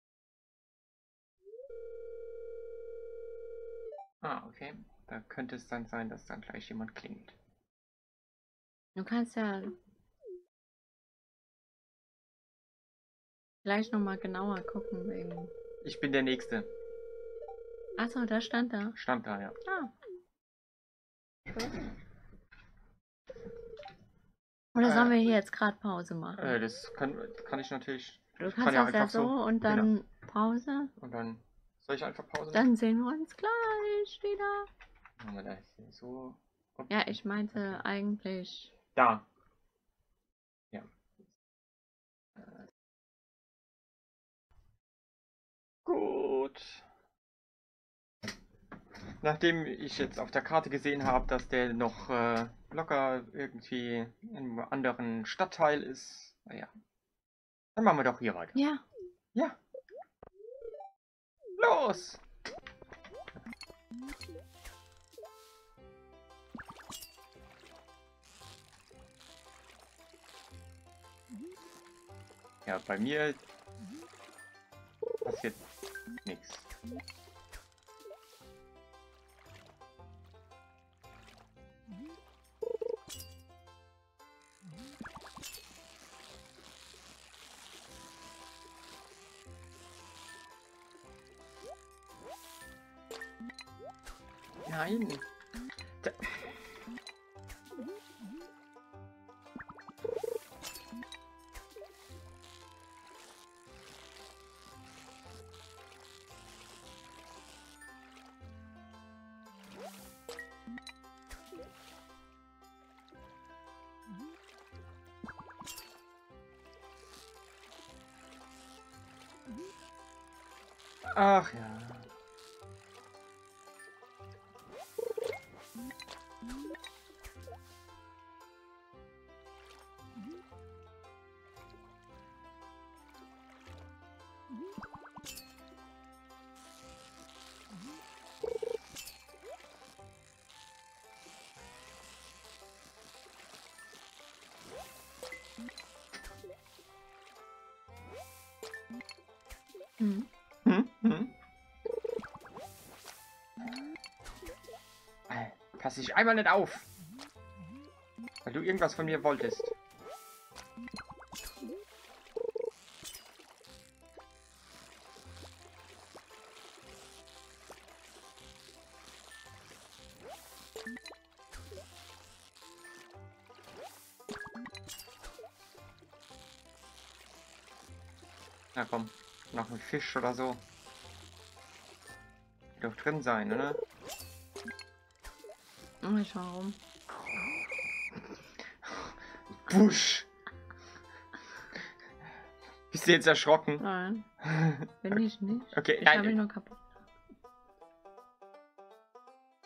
Ah, okay. Da könnte es dann sein, dass dann gleich jemand klingelt. Du kannst ja gleich nochmal genauer gucken wegen. Ich bin der Nächste. Achso, da stand da. Stand da, ja. Ah. Oder sollen wir hier jetzt gerade Pause machen? Äh, das kann, kann ich natürlich. Du ich kannst kann das ja so so- und dann Pause. Und dann. Soll ich einfach Pause? Dann sehen wir uns gleich wieder. Machen wir das hier so. Ja, ich meinte eigentlich. Da. Ja. Gut. Nachdem ich jetzt auf der Karte gesehen habe, dass der noch äh, locker irgendwie in einem anderen Stadtteil ist, naja. Dann machen wir doch hier weiter. Ja. Ja. Los! Ja, bei mir passiert nichts. Nein. Da Ach ja. Hm. Hm? Hm? Pass dich einmal nicht auf. Weil du irgendwas von mir wolltest. Fisch oder so. Wird Doch drin sein, oder? Oh, ich schau rum. Busch! Bist du jetzt erschrocken? Nein, bin ich nicht. Okay, Ich habe ihn nur kaputt.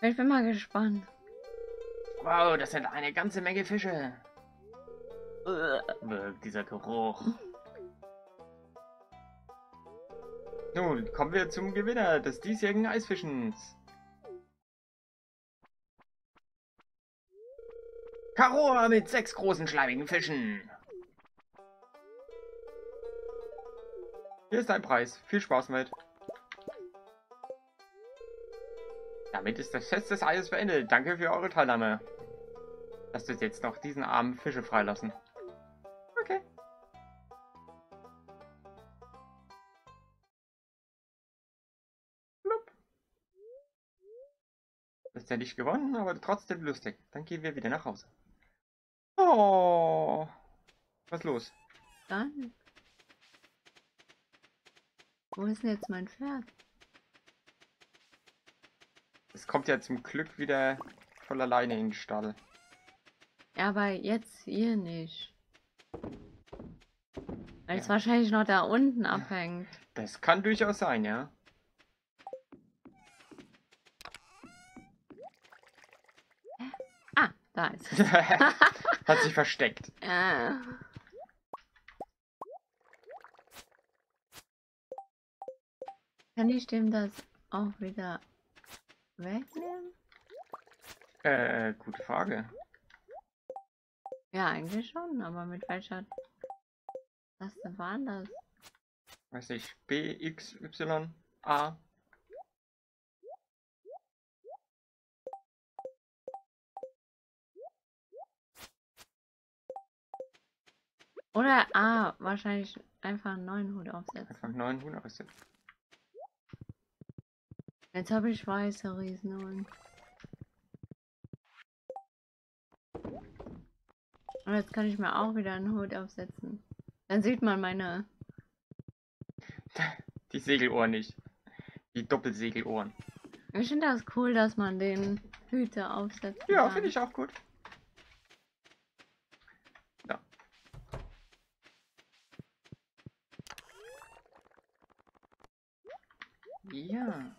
Ich bin mal gespannt. Wow, das sind eine ganze Menge Fische. Äh, dieser Geruch. Nun, kommen wir zum Gewinner des diesjährigen Eisfischens. Karoa mit sechs großen schleimigen Fischen. Hier ist dein Preis. Viel Spaß mit. Damit ist das Fest des Eises beendet. Danke für eure Teilnahme. Lasst uns jetzt noch diesen armen Fische freilassen. Nicht gewonnen, aber trotzdem lustig. Dann gehen wir wieder nach Hause. Oh. Was los? Dann. Wo ist denn jetzt mein Pferd? Es kommt ja zum Glück wieder voll alleine in den Stall. Ja, aber jetzt hier nicht. Weil es Ja. wahrscheinlich noch da unten abhängt. Das kann durchaus sein, ja. Ah, da ist es. Hat sich versteckt. Äh. Kann ich dem das auch wieder wegnehmen? Äh, gute Frage. Ja, eigentlich schon, aber mit welcher Taste war das? Weiß ich. B, X, Y, A. Oder A, wahrscheinlich einfach einen neuen Hut aufsetzen. Einfach neuen Huhn aussetzen. Jetzt habe ich weiße Riesenohren. Und jetzt kann ich mir auch wieder einen Hut aufsetzen. Dann sieht man meine. Die Segelohren nicht. Die Doppelsegelohren. Ich finde das cool, dass man den Hüte aufsetzt. Ja, finde ich auch gut. Ja.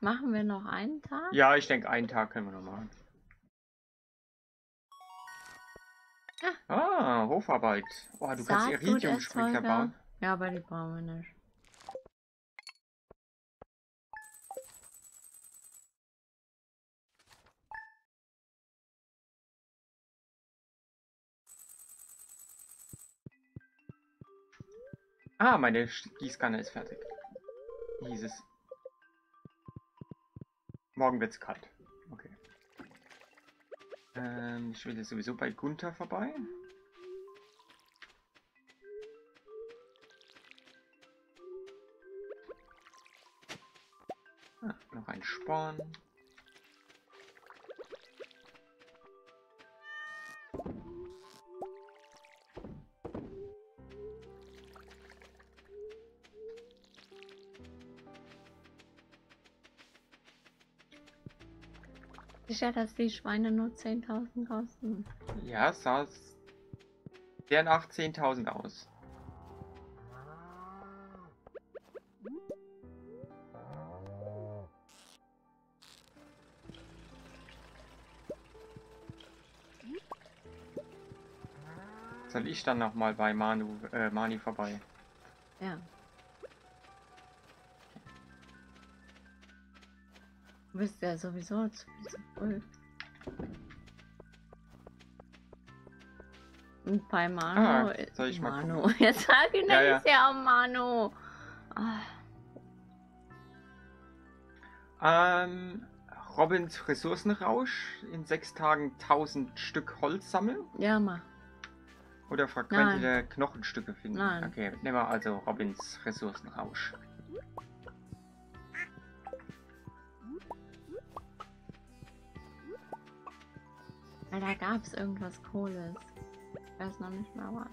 Machen wir noch einen Tag? Ja, ich denke, einen Tag können wir noch machen. Ah, Hofarbeit. Oh, du kannst Saatgut Iridium-Sprinkler erzeuger. bauen. Ja, aber die brauchen wir nicht. Ah, meine Gießkanne ist fertig. Hieß es. Morgen wird's kalt. Okay. Ähm, ich will jetzt sowieso bei Gunther vorbei. Ah, noch ein Sporn. Sicher, dass die Schweine nur 10.000 kosten. Ja, sah sehr nach 10.000 aus. Soll ich dann noch mal bei Manu, äh, Mani vorbei? Ja. Du bist ja sowieso zu, früh. Und bei Manu. Ah, soll ich mal Manu. Jetzt sag ich Ja, ja, ist ja auch Manu. Ah, Ähm, Robins Ressourcenrausch. In sechs Tagen 1000 Stück Holz sammeln. ja, mach. Oder fragmente Knochenstücke finden. Nein. Okay, nehmen wir also Robins Ressourcenrausch. Weil da gab's irgendwas Cooles. Ich weiß noch nicht mehr was.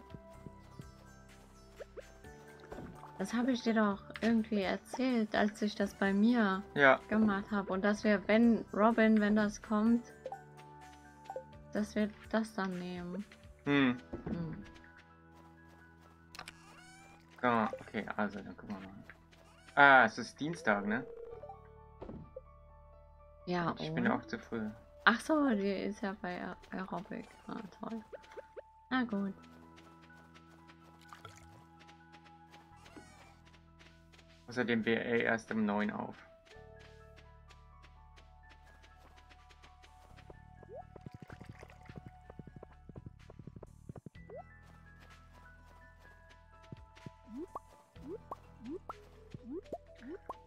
Das habe ich dir doch irgendwie erzählt, als ich das bei mir Ja, gemacht habe. Und dass wir, wenn Robin, wenn das kommt, dass wir das dann nehmen. hm. Hm. Ah, okay, also dann gucken wir mal. Ah, es ist Dienstag, ne? Ja, Ich bin und? auch zu früh. Ach so, die ist ja bei Aer- Aerobic. Ah, toll. Na gut. Außerdem wäre er erst um 9 auf.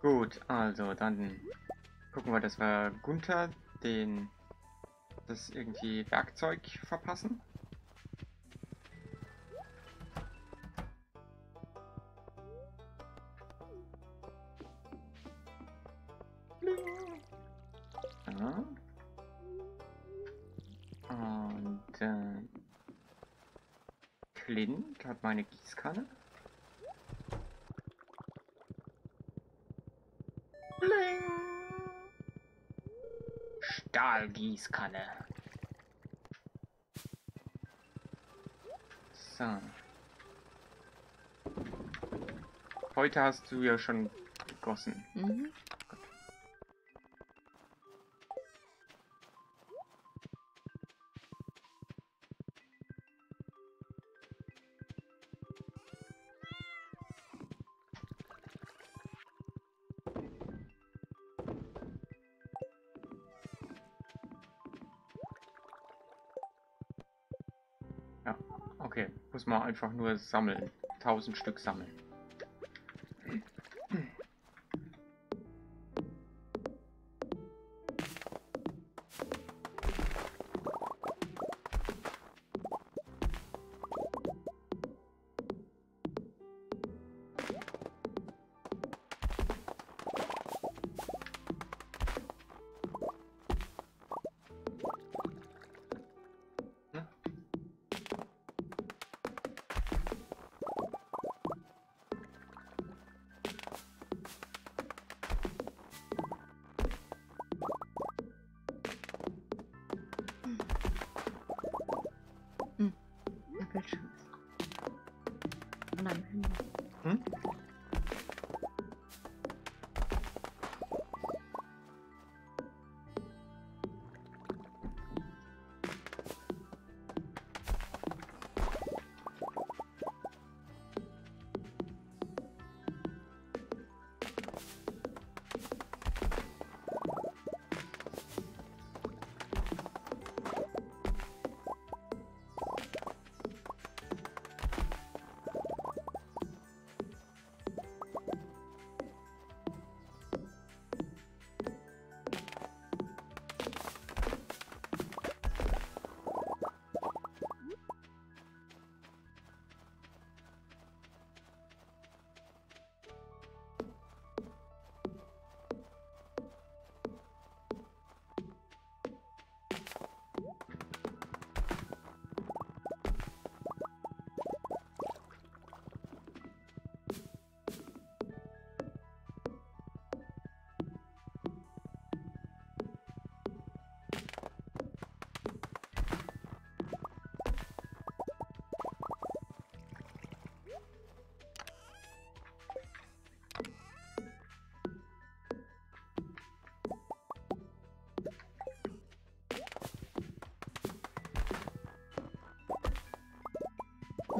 Gut, also dann gucken wir, dass wir Gunther den das irgendwie Werkzeug verpassen. Und äh, hat meine Gießkanne. Bling. Stahlgießkanne. So. Heute hast du ja schon gegossen. Mhm. Man einfach nur sammeln. 1000 Stück sammeln.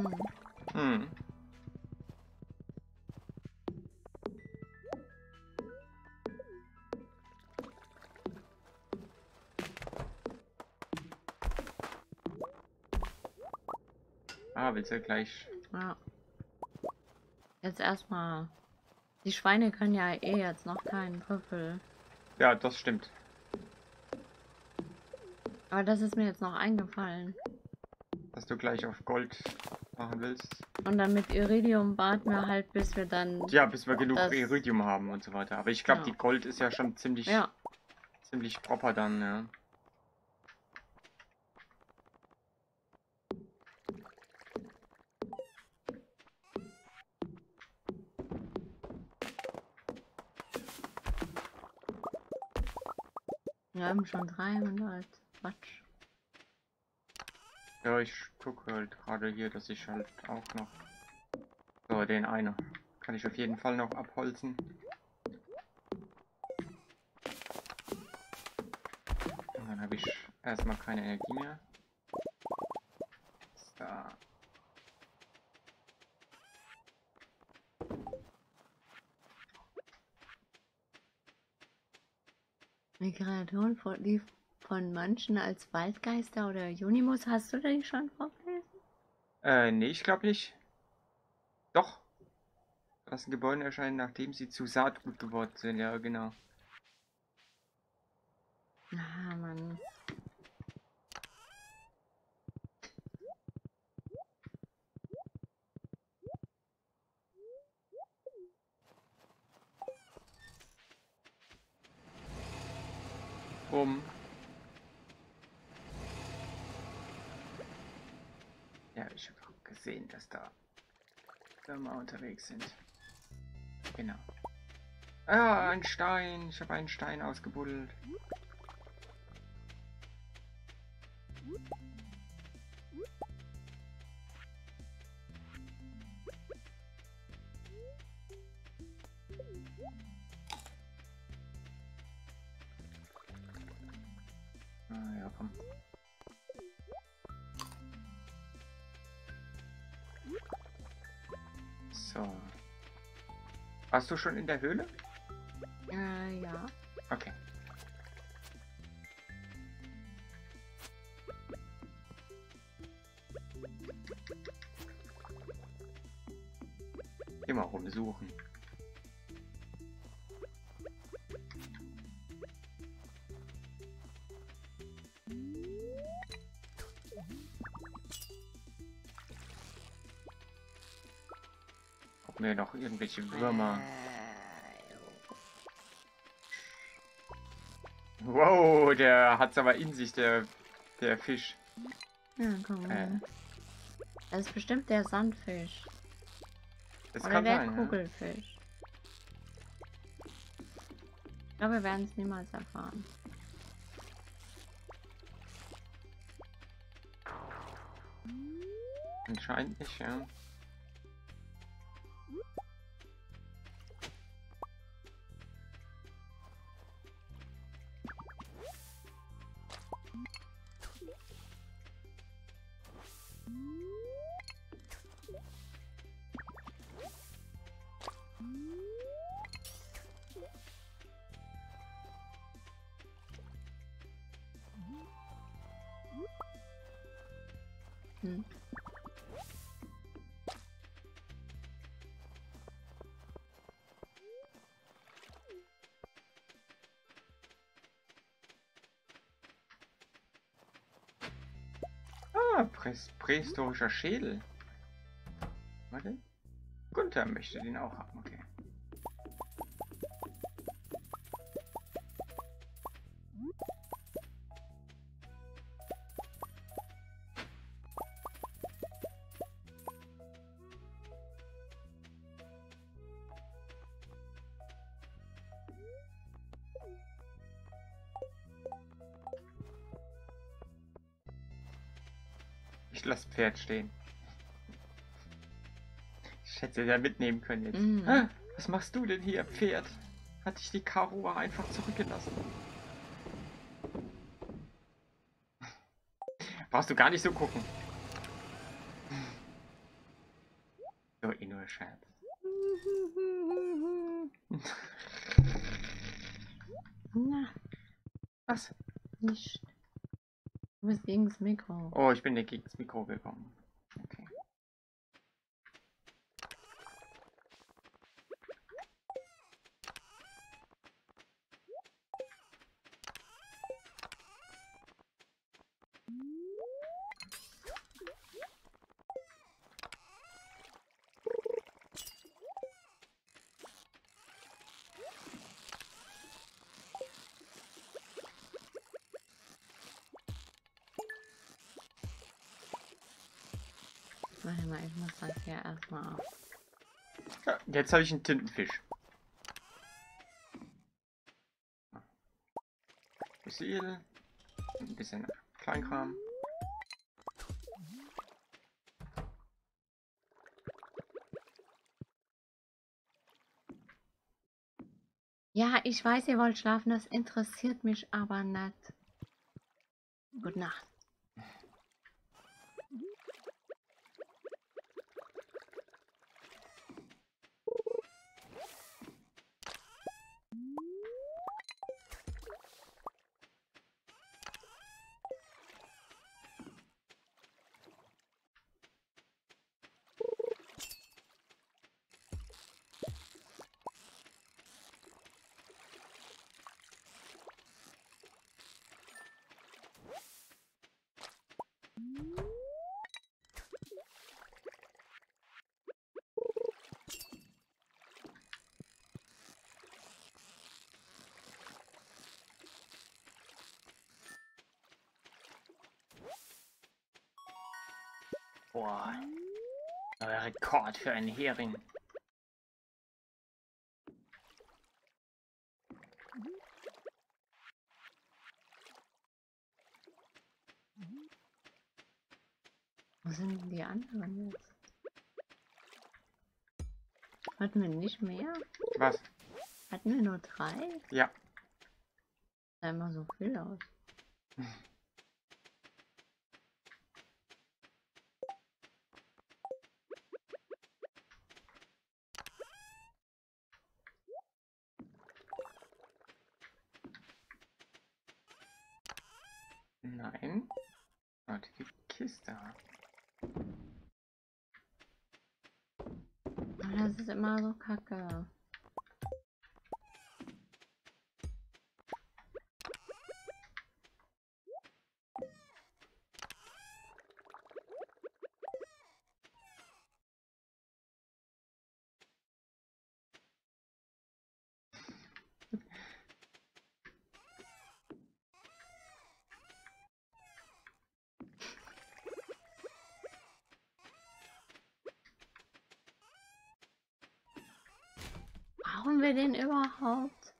Hm. Hm. Ah, willst du gleich. Ja. Jetzt erstmal. Die Schweine können ja eh jetzt noch keinen Trüffel. Ja, das stimmt. Aber das ist mir jetzt noch eingefallen. Dass du gleich auf Gold machen willst. Und dann mit Iridium warten wir halt, bis wir dann. Ja, bis wir genug Iridium haben und so weiter. Aber ich glaube, Ja. die Gold ist ja schon ziemlich, Ja, ziemlich proper dann, ja. wir haben schon 300. Quatsch. Ja, ich gucke halt gerade hier, dass ich halt auch noch. So, den einen kann ich auf jeden Fall noch abholzen. Und dann habe ich erstmal keine Energie mehr. So. Kreaturen von, von manchen als Waldgeister oder Junimus, hast du die schon vorgelesen? Äh, nee, ich glaube nicht. Doch. Lassen Gebäude erscheinen, nachdem sie zu Saatgut geworden sind, ja, genau. Ah, Mann. Um. Ja, ich habe auch gesehen, dass da Firma unterwegs sind. Genau. Ah, ein Stein. Ich habe einen Stein ausgebuddelt. Warst du schon in der Höhle? Äh, ja. Okay. Immer rumsuchen. Ob mir noch irgendwelche Würmer. Wow, der hat's aber in sich, der, der Fisch. Ja, komm mal. Äh. Das ist bestimmt der Sandfisch. Das oder kann der sein. Ja. Kugelfisch. Ich glaube, wir werden es niemals erfahren. Anscheinend nicht, ja. Prähistorischer Schädel. Warte. Gunther möchte den auch haben, Pferd stehen. Ich hätte ja mitnehmen können jetzt. Ah, was machst du denn hier, Pferd? Hat dich die Karo einfach zurückgelassen? Brauchst du gar nicht so gucken. So, eh nur Scherz. Na, Was? nicht. Du bist gegen das Mikro. Oh, ich bin gegen das Mikro gekommen. Okay. Warte mal, ich muss das hier erstmal auf. Ja, jetzt habe ich einen Tintenfisch. Fossil. Ein bisschen Kleinkram. Ja, ich weiß, ihr wollt schlafen, das interessiert mich aber nicht. Gute Nacht. Boah. Neuer Rekord für einen Hering. Wo sind denn die anderen jetzt? Hatten wir nicht mehr? Was? Hatten wir nur drei? Ja. Sah immer so viel aus. Nein. Warte, die Kiste. Aber das ist immer so kacke. Brauchen wir den überhaupt?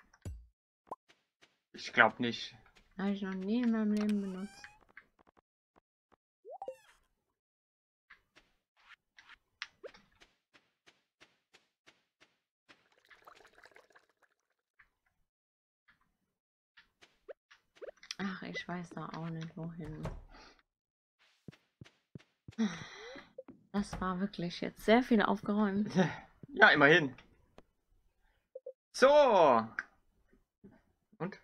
Ich glaube nicht. Habe ich noch nie in meinem Leben benutzt. Ach, ich weiß da auch nicht wohin. Das war wirklich jetzt sehr viel aufgeräumt. Ja, immerhin. So. Und?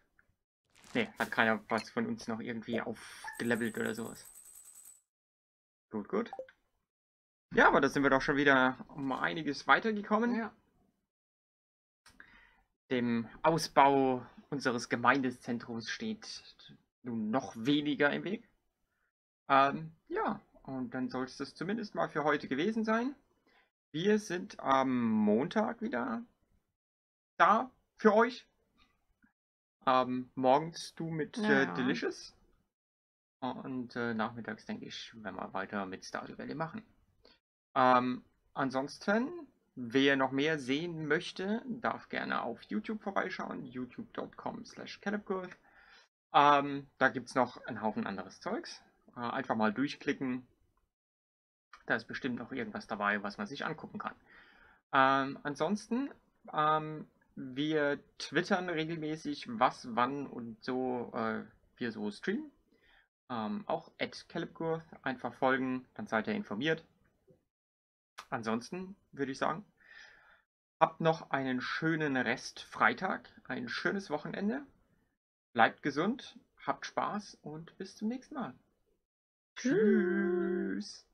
Ne, hat keiner was von uns noch irgendwie aufgelevelt oder sowas. Gut, gut. Ja, aber da sind wir doch schon wieder um einiges weitergekommen. Ja. Dem Ausbau unseres Gemeindezentrums steht nun noch weniger im Weg. Ähm, ja, und dann soll es das zumindest mal für heute gewesen sein. Wir sind am Montag wieder da für euch. Ähm, morgens du mit äh, Ja. Delicious. Und äh, nachmittags denke ich, wenn wir weiter mit Stardew Valley machen. Ähm, ansonsten, wer noch mehr sehen möchte, darf gerne auf YouTube vorbeischauen. youtube.com slash. Ähm, da gibt es noch einen Haufen anderes Zeugs. Äh, einfach mal durchklicken. Da ist bestimmt noch irgendwas dabei, was man sich angucken kann. Ähm, ansonsten, ähm, wir twittern regelmäßig, was, wann und so äh, wir so streamen. Ähm, auch at Calebgirth einfach folgen, dann seid ihr informiert. Ansonsten würde ich sagen, habt noch einen schönen Rest Freitag, ein schönes Wochenende. Bleibt gesund, habt Spaß und bis zum nächsten Mal. Tschüss.